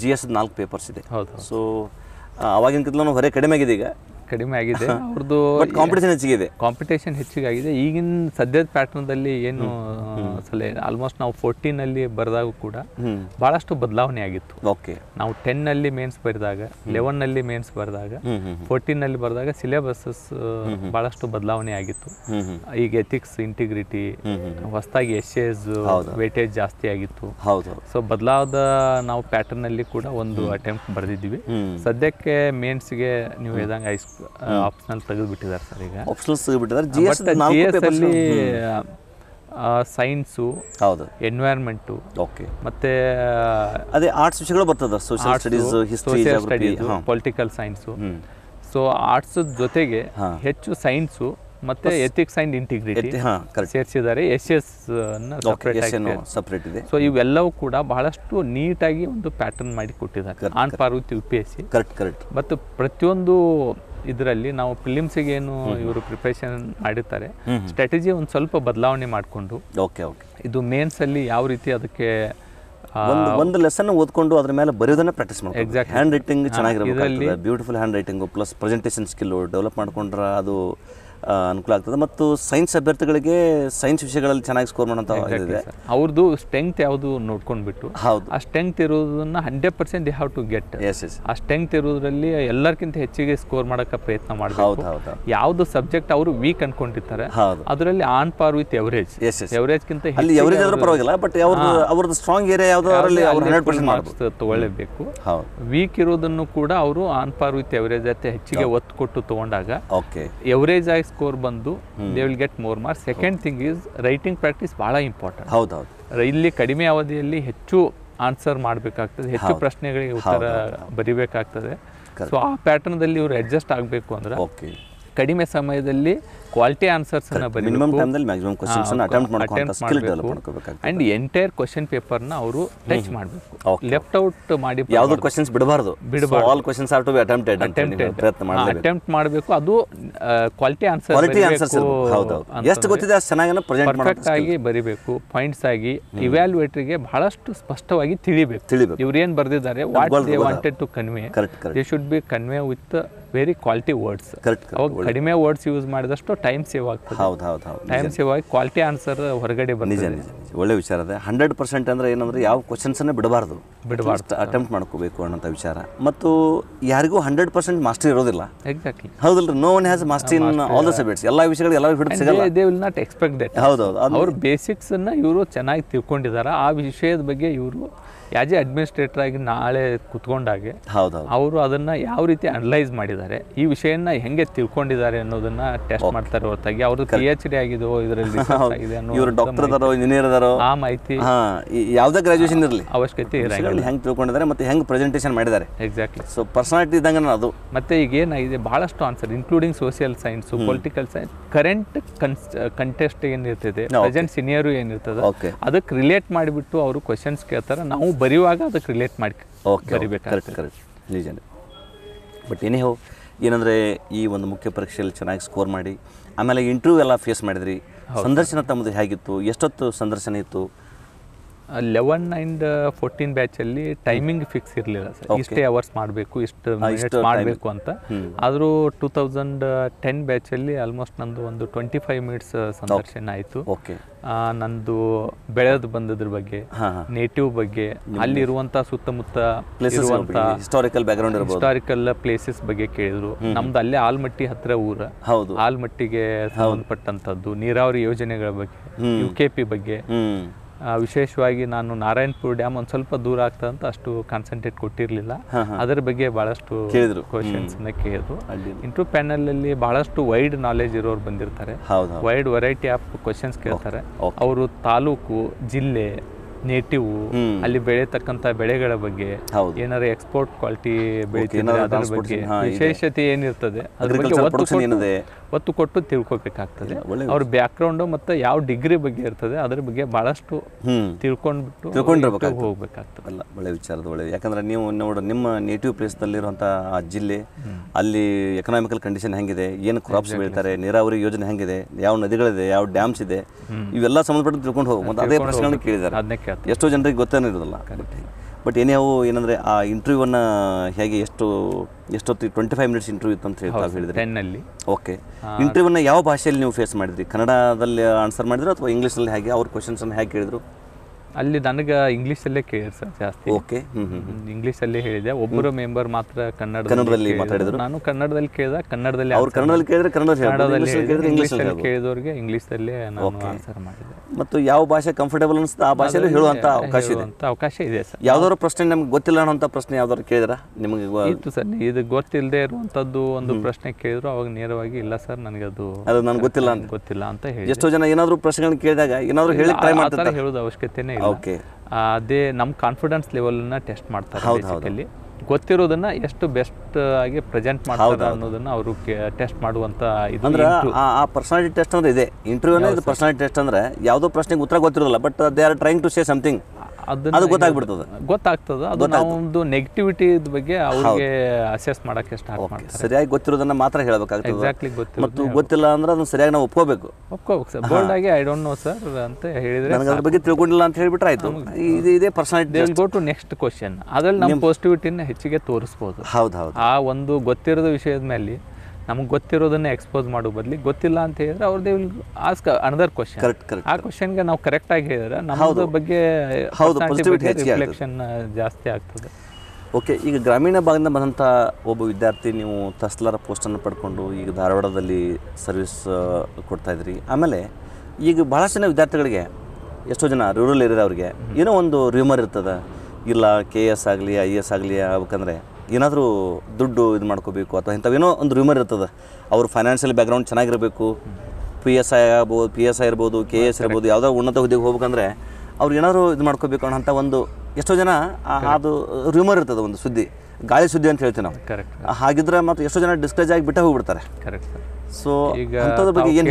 ಜಿ ಎಸ್ ನಾಲ್ಕು ಪೇಪರ್ಸ್ ಇದೆ. ಹೌದು ಸೊ ಕಿತ್ಲೂ ಹೊರೆ ಕಡಿಮೆ ಆಗಿದೆ ಈಗ ಕಡಿಮೆ ಆಗಿದೆ. ಅವ್ರದ್ದು ಕಾಂಪಿಟೇಷನ್ ಹೆಚ್ಚಿಗಿದೆ. ಕಾಂಪಿಟೇಷನ್ ಹೆಚ್ಚಿಗಾಗಿದೆ. ಈಗಿನ ಸದ್ಯದ ಪ್ಯಾಟರ್ನ್ದಲ್ಲಿ ಏನು ಸಲಹೆ ಆಲ್ಮೋಸ್ಟ್ ನಾವು ಫೋರ್ಟೀನಲ್ಲಿ ಬರೆದಾಗ ಕೂಡ ಬಹಳಷ್ಟು ಭಾಳಷ್ಟು ಬದಲಾವಣೆ ಆಗಿತ್ತು. ಓಕೆ ನಾವು ಟೆನ್ನಲ್ಲಿ ಮೇನ್ಸ್ ಬರೆದಾಗ ಲೆವೆನ್ನಲ್ಲಿ ಮೇನ್ಸ್ ಬರೆದಾಗ ಫೋರ್ಟೀನ್ ಅಲ್ಲಿ ಫೋರ್ಟೀನಲ್ಲಿ ಬರೆದಾಗ ಸಿಲೆಬಸಸ್ ಭಾಳಷ್ಟು ಬದಲಾವಣೆ ಆಗಿತ್ತು. ಈಗ ಎಥಿಕ್ಸ್ ಇಂಟಿಗ್ರಿಟಿ ಹೊಸದಾಗಿ ಎಸ್ ಎಸ್ ವೇಟೇಜ್ ಜಾಸ್ತಿ ಆಗಿತ್ತು. ಸೊ ಬದಲಾದ ನಾವು ಪ್ಯಾಟರ್ನಲ್ಲಿ ಕೂಡ ಒಂದು ಅಟೆಂಪ್ಟ್ ಬರೆದಿದ್ವಿ. ಸದ್ಯಕ್ಕೆ ಮೇನ್ಸ್ಗೆ ನೀವು ಹೇಳ್ದಂಗೆ ಐಸ್ ಆಪ್ಷನಲ್ ತೆಗೆದುಬಿಟ್ಟಿದ್ದಾರೆ ಸರ್ ಈಗ. ಆಪ್ಷನಲ್ಸ್ ಬಿಟ್ಟಿದ್ದಾರೆ ಜಿ ಎಸ್ ಜಿ ಎಸ್ ಅಲ್ಲಿ ಸೈನ್ಸು ಹೌದು. ಎನ್ವೈರ್ಮೆಂಟು ಓಕೆ ಮತ್ತೆ ಅದೇ ಆರ್ಟ್ಸ್ ವಿಷಯಗಳು ಬರ್ತದ social studies history studies political science so arts ಜೊತೆಗೆ ಹೆಚ್ಚು ಸೈನ್ಸು ಮತ್ತೆ ಎಥಿಕ್ಸ್ ಅಂಡ್ ಇಂಟಿಗ್ರಿಟಿ ಸೇರಿಸಿದ್ದಾರೆ. ಎಸ್ ಎಸ್ ಸಪರೇಟ್ ಇದೆ. ಸೊ ಇವೆಲ್ಲವೂ ಕೂಡ ಬಹಳಷ್ಟು ನೀಟಾಗಿ ಒಂದು ಪ್ಯಾಟರ್ನ್ ಮಾಡಿ ಕೊಟ್ಟಿದ್ದಾರೆ. On par with U P S C correct correct ಮತ್ತು ಪ್ರತಿಯೊಂದು ಇದರಲ್ಲಿ ನಾವು ಫಿಲಿಮ್ಸಿಗೆ ಏನು ಇವರು ಪ್ರಿಪ್ರೇಷನ್ ಮಾಡಿರ್ತಾರೆ ಸ್ಟ್ರಾಟಜಿ ಒಂದು ಸ್ವಲ್ಪ ಬದಲಾವಣೆ ಮಾಡಿಕೊಂಡು ಓಕೆ ಓಕೆ. ಇದು ಮೇನ್ಸಲ್ಲಿ ಯಾವ ರೀತಿ ಅದಕ್ಕೆ ಒಂದು ಒಂದು ಲೆಸನ್ ಓದ್ಕೊಂಡು ಅದ್ರ ಮೇಲೆ ಬರೆಯೋದನ್ನ ಪ್ರಾಕ್ಟೀಸ್ Exactly. ಹ್ಯಾಂಡ್ ರೈಟಿಂಗ್ ಚೆನ್ನಾಗಿರಬೇಕು beautiful handwriting plus presentation skill develop ಮಾಡ್ಕೊಂಡ್ರೆ ಅದು ಅನುಕೂಲ ಆಗ್ತದೆ. ಮತ್ತು ಸೈನ್ಸ್ ಅಭ್ಯರ್ಥಿಗಳಿಗೆ ಸೈನ್ಸ್ ವಿಷಯಗಳಲ್ಲಿ ಚೆನ್ನಾಗಿ ಸ್ಕೋರ್ ಮಾಡೋಂಥ ಇದೆ ಅವ್ರದ್ದು ಸ್ಟ್ರೆಂತ್ ಯಾವುದು ನೋಡ್ಕೊಂಡ್ಬಿಟ್ಟು ಹೌದು. ಆ ಸ್ಟ್ರೆಂತ್ ಇರೋದನ್ನ hundred percent they have to get yes yes ಆ ಸ್ಟ್ರೆಂತ್ ಇರೋದ್ರಲ್ಲಿ ಎಲ್ಲರಿಗಿಂತ ಹೆಚ್ಚಿಗೆ ಸ್ಕೋರ್ ಮಾಡೋಕೆ ಪ್ರಯತ್ನ ಮಾಡಬೇಕು. ಯಾವ್ದು ಸಬ್ಜೆಕ್ಟ್ ಅವರು ವೀಕ್ ಅನ್ಕೊಂಡಿರ್ತಾರೆ ಅದರಲ್ಲಿ on par with average yes yes ಎವರೇಜ್ಗಿಂತ ಅಲ್ಲಿ ಎವರೇಜ್ ಆದ್ರೂ ಪರವಾಗಿಲ್ಲ ಬಟ್ ಅವ್ರದ್ದು ಅವ್ರದ್ದು ಸ್ಟ್ರಾಂಗ್ ಏರಿಯಾ ಯಾವುದು ಅದರಲ್ಲಿ ಅವ್ರು ಹಂಡ್ರೆಡ್ ಪರ್ಸೆಂಟ್ ಮಾರ್ಕ್ಸ್ ತಗೊಳ್ಳೇಬೇಕು. ವೀಕ್ ಇರೋದನ್ನು ಕೂಡ ಅವರು ಆನ್ ಪಾರ್ ವಿತ್ ಎವರೇಜ್ ಅತ್ತೆ ಹೆಚ್ಚಿಗೆ ಒತ್ತು ಕೊಟ್ಟು ತಗೊಂಡಾಗ ಓಕೆ ಎವರೇಜ್ ಆಗಿ ಸ್ಕೋರ್ ಬಂದು they will get more marks second thing is writing practice ಭಾಳ ಇಂಪಾರ್ಟೆಂಟ್ ಹೌದೌದು. ಹೌದು ಇಲ್ಲಿ ಕಡಿಮೆ ಅವಧಿಯಲ್ಲಿ ಹೆಚ್ಚು ಆನ್ಸರ್ ಮಾಡಬೇಕಾಗ್ತದೆ. ಹೆಚ್ಚು ಪ್ರಶ್ನೆಗಳಿಗೆ ಉತ್ತರ ಬರಿಬೇಕಾಗ್ತದೆ. ಸೊ ಆ ಪ್ಯಾಟರ್ನ್ದಲ್ಲಿ ಇವರು ಅಡ್ಜಸ್ಟ್ ಆಗಬೇಕು ಅಂದ್ರೆ ಓಕೆ ಕಡಿಮೆ ಸಮಯದಲ್ಲಿ ಕ್ವಾಲಿಟಿ ಆನ್ಸರ್ಸನ್ನು ಮಿನಿಮಮ್ ಟೈಮ್ ಟೈಮ್ದಲ್ಲಿ ಮ್ಯಾಕ್ಸಿಮಮ್ ಕ್ವಶನ್ಸ್ ಅಟೆಂಪ್ಟ್ ಮಾಡ್ಕೊಂಡು ಸ್ಕಿಲ್ ಡೆವಲಪ್ ಮಾಡ್ಕೋಬೇಕಾಗುತ್ತೆ. ಅಂಡ್ ಎಂಟೈರ್ ಕ್ವಶನ್ನ ಅವರು ಟಚ್ ಮಾಡಬೇಕು. ಲೆಫ್ಟ್ ಔಟ್ ಮಾಡಿ ಯಾವ್ದು ಕ್ವಶನ್ಸ್ ಬಿಡಬಾರದು. All questions are to be attempted ಪ್ರಯತ್ನ ಮಾಡಲೇಬೇಕು. ಅಟೆಂಪ್ಟ್ ಮಾಡಬೇಕು. ಅದು ಕ್ವಾಲಿಟಿ ಆನ್ಸರ್ ಕ್ವಾಲಿಟಿ ಆನ್ಸರ್ಸ್ ಹೌದು ಎಷ್ಟು ಗೊತ್ತಿದೆ ಅಷ್ಟು ಚೆನ್ನಾಗಿ ಪ್ರೆಸೆಂಟ್ ಪರ್ಫೆಕ್ಟ್ ಆಗಿ ಬರಿಬೇಕು. ಪಾಯಿಂಟ್ಸ್ ಆಗಿ ಇವ್ಯಾಲ್ಯೂಯೇಟರ್ಗೆ ಬಹಳಷ್ಟು ಸ್ಪಷ್ಟವಾಗಿ ತಿಳಿಬೇಕು. ತಿಳಿಬೇಕು. ಇವ್ರು ಏನು ಬರ್ದಿದ್ದಾರೆ? What they wanted to convey they should be convey with very quality words ಕಡಿಮೆ ವರ್ಡ್ಸ್ ಯೂಸ್ ಮಾಡಿದಷ್ಟು ಟೈಮ್ ಸೇವ್ ಆಗ್ತದೆ. ಹೌದು ಹೌದು ಹೌದು. ಟೈಮ್ ಸೇವ್ ಆಗಿ ಕ್ವಾಲಿಟಿ ಆನ್ಸರ್ ಹೊರಗಡೆ ನಿಜ ಬರ್ತದೆ. ನಿಜ ನಿಜ. ಒಳ್ಳೆ ವಿಚಾರ ಇದೆ ಹಂಡ್ರೆಡ್ ಪರ್ಸೆಂಟ್ ಅಂದರೆ ಏನಂದ್ರೆ ಯಾವ ಕ್ವಶನ್ಸನ್ನು ಬಿಡಬಾರ್ದು. ಬಿಡಬಾರ್ದು. ಅಟೆಂಪ್ಟ್ ಮಾಡ್ಕೋಬೇಕು ಅನ್ನೋಂಥ ವಿಚಾರ. ಮತ್ತು ಯಾರಿಗೂ ಹಂಡ್ರೆಡ್ ಪರ್ಸೆಂಟ್ ಮಾಸ್ಟರ್ ಇರೋದಿಲ್ಲ. ಎಕ್ಸಾಕ್ಟ್ಲಿ ಹೌದಲ್ರಿ? No one has master in all the subjects ಎಲ್ಲ ವಿಷಯಗಳು ಎಲ್ಲ ಹಿಡಿದು ಸಿಗಲ್ಲ. They will not expect that ಹೌದು ಹೌದು ಅವ್ರ ಬೇಸಿಕ್ಸ್ ಅನ್ನ ಇವರು ಚೆನ್ನಾಗಿ ತಿಳ್ಕೊಂಡಿದ್ದಾರೆ ಆ ವಿಷಯದ ಬಗ್ಗೆ ಇವರು ಯಾಜ್ ಅಡ್ಮಿನಿಸ್ಟ್ರೇಟರ್ ಆಗಿ ನಾಳೆ ಕುತ್ಕೊಂಡಾಗೆ ಅವರು ಅದನ್ನ ಯಾವ ರೀತಿ ಅನಲೈಸ್ ಮಾಡಿದ್ದಾರೆ ಈ ವಿಷಯನ ಹೆಂಗೆ ತಿಳ್ಕೊಂಡಿದ್ದಾರೆ ಅನ್ನೋದನ್ನ ಟೆಸ್ಟ್ ಮಾಡ್ತಾರೆ ಹೊರತಾಗಿ ಅವ್ರದ್ದು ಪಿ ಎಚ್ ಡಿ ಆಗಿದೋ ಇದರಲ್ಲಿ ಇವರು ಡಾಕ್ಟರ್ ಅದಾರೋ ಇಂಜಿನಿಯರ್ ಅದಾರೋ ಆ ಮಾಹಿತಿ ಯಾವುದೇ ಗ್ರಾಜುಯೇಷನ್ ಇರಲಿ. ಅವಶ್ಯಕತೆ ಇರಲಿ ಹೆಂಗೆ ತಿಳ್ಕೊಂಡಿದ್ದಾರೆ ಮತ್ತೆ ಹೆಂಗೆ ಪ್ರೆಸೆಂಟೇಷನ್ ಮಾಡಿದ್ದಾರೆ. ಎಕ್ಸಾಕ್ಟ್ಲಿ ಸೊ ಪರ್ಸನಾಲಿಟಿ ಇದ್ದಂಗೆ ಅದು. ಮತ್ತೆ ಈಗ ಏನಾಗಿದೆ ಬಹಳಷ್ಟು answer including social science political science current context ಏನಿರ್ತದೆ ಪ್ರೆಸೆಂಟ್ ಸಿನಿಯರು ಏನಿರ್ತದೆ ಅದಕ್ಕೆ ರಿಲೇಟ್ ಮಾಡಿಬಿಟ್ಟು ಅವರು ಕ್ವಶನ್ಸ್ ಕೇಳ್ತಾರೆ. ನಾವು ಬರೆಯುವಾಗ ಅದಕ್ಕೆ ರಿಲೇಟ್ ಮಾಡಿ ಓಕೆ ಕರೆಕ್ಟ್ ಕರೆಕ್ಟ್ ನಿಜ ಬಟ್ ಏನೇ ಹೋ ಏನಂದರೆ ಈ ಒಂದು ಮುಖ್ಯ ಪರೀಕ್ಷೆಯಲ್ಲಿ ಚೆನ್ನಾಗಿ ಸ್ಕೋರ್ ಮಾಡಿ ಆಮೇಲೆ ಇಂಟರ್ವ್ಯೂ ಎಲ್ಲ ಫೇಸ್ ಮಾಡಿದ್ರಿ. ಸಂದರ್ಶನ ತಮ್ಮದು ಹೇಗಿತ್ತು? ಎಷ್ಟೊತ್ತು ಸಂದರ್ಶನ ಇತ್ತು? ಲೆವೆನ್ ಆ್ಯಂಡ್ ಫೋರ್ಟೀನ್ ಬ್ಯಾಚಲ್ಲಿ ಟೈಮಿಂಗ್ ಫಿಕ್ಸ್ ಇರಲಿಲ್ಲ ಸರ್. ಇಷ್ಟೇ ಅವರ್ಸ್ ಮಾಡಬೇಕು ಇಷ್ಟು ಮಿನಿಟ್ಸ್ ಮಾಡಬೇಕು ಅಂತ. ಆದರೂ ಟೂ ತೌಸಂಡ್ ಟೆನ್ ಬ್ಯಾಚಲ್ಲಿ ಆಲ್ಮೋಸ್ಟ್ ನಂದು ಒಂದು ಟ್ವೆಂಟಿ ಫೈವ್ ಮಿನಿಟ್ಸ್ ಸಂದರ್ಶನ ಆಯಿತು. ನಂದು ಬೆಳೆದು ಬಂದದ್ರ ಬಗ್ಗೆ ನೇಟಿವ್ ಬಗ್ಗೆ ಅಲ್ಲಿರುವಂತ ಸುತ್ತಮುತ್ತ ಹಿಸ್ಟಾರಿಕಲ್ ಬ್ಯಾಕ್ಗ್ರೌಂಡ್ ಹಿಸ್ಟಾರಿಕಲ್ ಪ್ಲೇಸಸ್ ಬಗ್ಗೆ ಕೇಳಿದ್ರು. ನಮ್ದು ಅಲ್ಲೇ ಆಲ್ಮಟ್ಟಿ ಹತ್ರ ಊರ. ಹೌದು. ಆಲ್ಮಟ್ಟಿಗೆ ಸಂಬಂಧಪಟ್ಟಂತದ್ದು ನೀರಾವರಿ ಯೋಜನೆಗಳ ಬಗ್ಗೆ ಯು ಕೆ ಪಿ ಬಗ್ಗೆ. ವಿಶೇಷವಾಗಿ ನಾನು ನಾರಾಯಣಪುರ ಡ್ಯಾಮ್ ಒಂದು ಸ್ವಲ್ಪ ದೂರ ಆಗ್ತದೆ ಅಂತ ಅಷ್ಟು ಕಾನ್ಸಂಟ್ರೇಟ್ ಕೊಟ್ಟಿರಲಿಲ್ಲ. ಅದರ ಬಗ್ಗೆ ಭಾಳಷ್ಟು. ಕ್ವಶನ್ಸ್ನ ಕೇಳಿದ್ರು. ಇಂಟ್ರು ಪ್ಯಾನಲ್ ಪ್ಯಾನಲಲ್ಲಿ ಭಾಳಷ್ಟು ವೈಡ್ ನಾಲೆಜ್ ಇರೋರು ಬಂದಿರ್ತಾರೆ. ವೈಡ್ ವೆರೈಟಿ ಆಫ್ ಕ್ವಶನ್ಸ್ ಕೇಳ್ತಾರೆ. ಅವರು ತಾಲೂಕು ಜಿಲ್ಲೆ ನೇಟಿವ್ ಅಲ್ಲಿ ಬೆಳೆತಕ್ಕಂತ ಬೆಳೆಗಳ ಬಗ್ಗೆ ಏನಾರ ಏನಾದ್ರು ಎಕ್ಸ್ಪೋರ್ಟ್ ಕ್ವಾಲಿಟಿ ಬೆಳಿತಿದ್ರೆ ಅದರ ಬಗ್ಗೆ. ವಿಶೇಷತೆ ಏನಿರ್ತದೆ? ಅದ್ರ ಬಗ್ಗೆ ಒತ್ತು ಕೊಟ್ಟು- ತಿಳ್ಕೊಬೇಕಾಗ್ತದೆ. ಅವ್ರ ಬ್ಯಾಕ್ಗ್ರೌಂಡು ಮತ್ತು ಯಾವ ಡಿಗ್ರಿ ಬಗ್ಗೆ ಇರ್ತದೆ ಅದ್ರ ಬಗ್ಗೆ ಬಹಳಷ್ಟು ತಿಳ್ಕೊಂಡ್ಬಿಟ್ಟು ತಿಳ್ಕೊಂಡಿರ್ಬೇಕು ಹೋಗ್ಬೇಕಾಗ್ತದೆ. ಅಲ್ಲ ಒಳ್ಳೆ ವಿಚಾರದ ಒಳ್ಳೆ ಯಾಕಂದ್ರೆ ನೀವು ನೋಡ ನಿಮ್ಮ ನೇಟಿವ್ನಲ್ಲಿ ಆ ಜಿಲ್ಲೆ ಅಲ್ಲಿ ಎಕನಾಮಿಕಲ್ ಕಂಡೀಷನ್ ಹೆಂಗಿದೆ ಏನು ಕ್ರಾಪ್ಸ್ ಬೆಳೀತಾರೆ ನೀರಾವರಿ ಯೋಜನೆ ಹೆಂಗಿದೆ ಯಾವ ನದಿಗಳಿದೆ ಯಾವ ಡ್ಯಾಮ್ಸ್ ಇದೆ ಇವೆಲ್ಲ ಸಂಬಂಧಪಟ್ಟು ತಿಳ್ಕೊಂಡು ಹೋಗಿ. ಮತ್ತೆ ಅದೇ ಪ್ರಶ್ನೆಗಳನ್ನು ಕೇಳಿದ್ದಾರೆ. ಎಷ್ಟೋ ಜನರಿಗೆ ಗೊತ್ತೇನೆ ಇರೋದಿಲ್ಲ ಬಟ್ ಏನೇ ಏನಂದ್ರೆ ಏನಂದರೆ ಆ ಇಂಟರ್ವ್ಯೂವನ್ನು ಹೇಗೆ ಎಷ್ಟು ಎಷ್ಟೊತ್ತು ಟ್ವೆಂಟಿ ಫೈವ್ ಮಿನಿಟ್ಸ್ ಇಂಟರ್ವ್ಯೂ ಇತ್ತು ಅಂತ ಹೇಳಿ ತಾವು ಹೇಳಿದ್ರಿ? ಟೆನ್ನಲ್ಲಿ ಓಕೆ ಇಂಟರ್ವ್ಯೂನ ಯಾವ ಭಾಷೆಯಲ್ಲಿ ನೀವು ಫೇಸ್ ಮಾಡಿದ್ರಿ? ಕನ್ನಡದಲ್ಲಿ ಆನ್ಸರ್ ಮಾಡಿದ್ರು ಅಥವಾ ಇಂಗ್ಲೀಷಲ್ಲಿ ಹೇಗೆ ಅವ್ರ ಕ್ವಶನ್ಸನ್ನು ಹೇಗೆ ಕೇಳಿದ್ರು? ಅಲ್ಲಿ ನನಗೆ ಇಂಗ್ಲೀಷಲ್ಲೇ ಕೇಳಿದ್ರು ಸರ್ ಜಾಸ್ತಿ. ಓಕೆ ಇಂಗ್ಲೀಷಲ್ಲೇ ಹೇಳಿದೆ. ಒಬ್ಬರು ಮೆಂಬರ್ ಮಾತ್ರ ಕನ್ನಡದಲ್ಲಿ ಕನ್ನಡದಲ್ಲಿ ಮಾತಾಡಿದ್ರು? ನಾನು ಕನ್ನಡದಲ್ಲಿ ಕೇಳಿದ ಕನ್ನಡದಲ್ಲಿ ಅವ್ರು ಕನ್ನಡದಲ್ಲಿ ಕೇಳಿದ್ರೆ ಕನ್ನಡ ಕನ್ನಡದಲ್ಲಿ ಇಂಗ್ಲೀಷಲ್ಲಿ ಕೇಳಿದ್ರೆ ಇಂಗ್ಲೀಷಲ್ಲಿ ಇಂಗ್ಲೀಷಲ್ಲಿ ಕೇಳಿದವ್ರಿಗೆ ಇಂಗ್ಲೀಷಲ್ಲೇ ನಾನು ಆನ್ಸರ್ ಮಾಡಿದೆ. ಮತ್ತು ಯಾವ ಭಾಷೆ ಕಂಫರ್ಟೇಬಲ್ ಅನ್ಸುತ್ತೆ ಆ ಭಾಷೆಯಲ್ಲಿ ಹೇಳುವಂತ ಅವಕಾಶ ಇದೆ? ಅಂತ ಅವಕಾಶ ಇದೆ ಸರ್ ಯಾವ್ದಾದ್ರು ಪ್ರಶ್ನೆ ನಮ್ಗೆ ಗೊತ್ತಿಲ್ಲ ಅನ್ನೋಂಥ ಪ್ರಶ್ನೆ ಯಾವ್ದಾದ್ರು ಕೇಳಿದ್ರ? ನಿಮಗೆ ಇತ್ತು ಸರ್ ಇದು ಗೊತ್ತಿಲ್ಲದೆ ಇರುವಂತದ್ದು ಒಂದು ಪ್ರಶ್ನೆ ಕೇಳಿದ್ರು ಅವಾಗ ನೇರವಾಗಿ ಇಲ್ಲ ಸರ್ ನನಗೆ ಅದು ಅದು ನನಗೆ ಗೊತ್ತಿಲ್ಲ ಅಂತ. ಗೊತ್ತಿಲ್ಲ ಅಂತ ಹೇಳಿ ಎಷ್ಟೋ ಜನ ಏನಾದರೂ ಪ್ರಶ್ನೆಗಳನ್ನ ಕೇಳಿದಾಗ ಏನಾದರೂ ಹೇಳಿ ಟ್ರೈ ಮಾಡ್ತಾರೆ ಹೇಳೋದು ಅವಶ್ಯಕತೆನೇ ಇಲ್ಲ. ಅದೇ ನಮ್ಮ ಕಾನ್ಫಿಡೆನ್ಸ್ ಲೆವೆಲ್ನ ಟೆಸ್ಟ್ ಮಾಡ್ತಾರೆ ಬೇಸಿಕಲಿ ಗೊತ್ತಿರೋದನ್ನ ಎಷ್ಟು ಬೆಸ್ಟ್ ಆಗಿ ಪ್ರೆಸೆಂಟ್ ಮಾಡ್ತಾರೆ ಅನ್ನೋದನ್ನ ಅವರು ಟೆಸ್ಟ್ ಮಾಡುವಂತ ಇದು ಅಂದ್ರೆ ಆ ಪರ್ಸನಾಲಿಟಿ ಟೆಸ್ಟ್ ಅಂದ್ರೆ ಇದೆ. ಇಂಟರ್ವ್ಯೂನೇ ಇದು ಪರ್ಸನಾಲಿಟಿ ಟೆಸ್ಟ್ ಅಂದ್ರೆ ಯಾವುದೋ ಪ್ರಶ್ನೆಗೆ ಉತ್ತರ ಗೊತ್ತಿರೋದಿಲ್ಲ but they are trying to say something ಅದು ಗೊತ್ತಾಗ್ಬಿಡ್ತದೆ. ಗೊತ್ತಾಗ್ತದ. ಅದು ನಾವು ಒಂದು ನೆಗೆಟಿವಿಟಿ ಬಗ್ಗೆ ಅವ್ರಿಗೆ ಅಸೆಸ್ ಮಾಡಕ್ಕೆ ಸ್ಟಾರ್ಟ್ ಮಾಡ್ತಾರೆ. ಸರಿಯಾಗಿ ಗೊತ್ತಿರೋದನ್ನ ಮಾತ್ರ ಹೇಳಬೇಕಾಗ್ತದೆ. ಎಕ್ಸಾಕ್ಟ್ಲಿ ಗೊತ್ತಿಲ್ಲ ಮತ್ತು ಗೊತ್ತಿಲ್ಲ ಅಂದ್ರೆ ಅದನ್ನ ಸರಿಯಾಗಿ ನಾವು ಒಪ್ಕೋಬೇಕು. ಒಪ್ಕೋಬೇಕು ಸರ್. ಬೋಲ್ಡ್ ಆಗಿ ಐ ಡೋಂಟ್ ನೋ ಸರ್ ಅಂತ ಹೇಳಿದ್ರೆ ನನಗೆ ಅದ್ರ ಬಗ್ಗೆ ತಿಳ್ಕೊಂಡಿಲ್ಲ ಅಂತ ಹೇಳ್ಬಿಟ್ರೆ ಆಯ್ತು. ಇದು ಇದೇ personality go to next question ಅದ್ರಲ್ಲಿ ನಮ್ಮ ಪಾಸಿಟಿವಿಟಿನ ಹೆಚ್ಚಿಗೆ ತೋರಿಸ್ಬೋದು. ಹೌದು ಹೌದು. ಆ ಒಂದು ಗೊತ್ತಿರೋದು ವಿಷಯದ ಮೇಲೆ ನಮಗೆ ಗೊತ್ತಿರೋದನ್ನ ಎಕ್ಸ್ಪೋಸ್ ಮಾಡೋ ಬದಲಿ ಗೊತ್ತಿಲ್ಲ ಅಂತ ಹೇಳಿದ್ರೆ ಅವ್ರದೇ will ask another question correct correct ಆ ಕ್ವಶನ್ಗೆ ನಾವು ಕರೆಕ್ಟಾಗಿ ಹೇಳಿದ್ರೆ ನಮ್ಮದು ಬಗ್ಗೆ. ರಿಫ್ಲೆಕ್ಷನ್ ಜಾಸ್ತಿ ಆಗ್ತದೆ. ಓಕೆ ಈಗ ಗ್ರಾಮೀಣ ಭಾಗದಿಂದ ಬಂದಂಥ ಒಬ್ಬ ವಿದ್ಯಾರ್ಥಿ ನೀವು ತಸ್ಲರ ಪೋಸ್ಟನ್ನು ಪಡ್ಕೊಂಡು ಈಗ ಧಾರವಾಡದಲ್ಲಿ ಸರ್ವಿಸ್ ಕೊಡ್ತಾ ಇದ್ರಿ. ಆಮೇಲೆ ಈಗ ಭಾಳಷ್ಟು ಜನ ವಿದ್ಯಾರ್ಥಿಗಳಿಗೆ ಎಷ್ಟೋ ಜನ ರೂರಲ್ ಏರಿಯಾದವ್ರಿಗೆ ಏನೋ ಒಂದು ರ್ಯೂಮರ್ ಇರ್ತದೆ. ಇಲ್ಲ ಕೆ ಎಸ್ ಆಗಲಿ ಐ ಎಸ್ ಆಗಲಿ ಆಗ್ಬೇಕಂದ್ರೆ ಏನಾದರೂ ದುಡ್ಡು ಇದು ಮಾಡ್ಕೋಬೇಕು ಅಥವಾ ಇಂಥವೇನೋ ಒಂದು ರ್ಯೂಮರ್ ಇರ್ತದೆ. ಅವ್ರ ಫೈನಾನ್ಷಿಯಲ್ ಬ್ಯಾಕ್ಗ್ರೌಂಡ್ ಚೆನ್ನಾಗಿರಬೇಕು. ಪಿ ಎಸ್ ಐ ಆಗ್ಬೋದು ಪಿ ಎಸ್ ಐ ಇರ್ಬೋದು ಕೆ ಎಸ್ ಇರ್ಬೋದು ಯಾವುದೋ ಉನ್ನತ ಹುದ್ದೆಗೆ ಹೋಗ್ಬೇಕಂದ್ರೆ ಅವ್ರು ಏನಾದರೂ ಇದು ಮಾಡ್ಕೋಬೇಕು ಅನ್ನೋಂಥ ಒಂದು ಎಷ್ಟೋ ಜನ ಅದು ರ್ಯೂಮರ್ ಇರ್ತದೆ ಒಂದು ಸುದ್ದಿ. ಗಾಳಿ ಸುದ್ದಿ ಅಂತ ಹೇಳ್ತೀವಿ ನಾವು. ಕರೆಕ್ಟ್ ಹಾಗಿದ್ರೆ ಮತ್ತು ಎಷ್ಟೋ ಜನ ಡಿಸ್ಕರೇಜ್ ಆಗಿ ಬಿಟ್ಟು ಹೋಗ್ಬಿಡ್ತಾರೆ. ಕರೆಕ್ಟ್ ಸೊ ಈಗ ಬಗ್ಗೆ ಏನು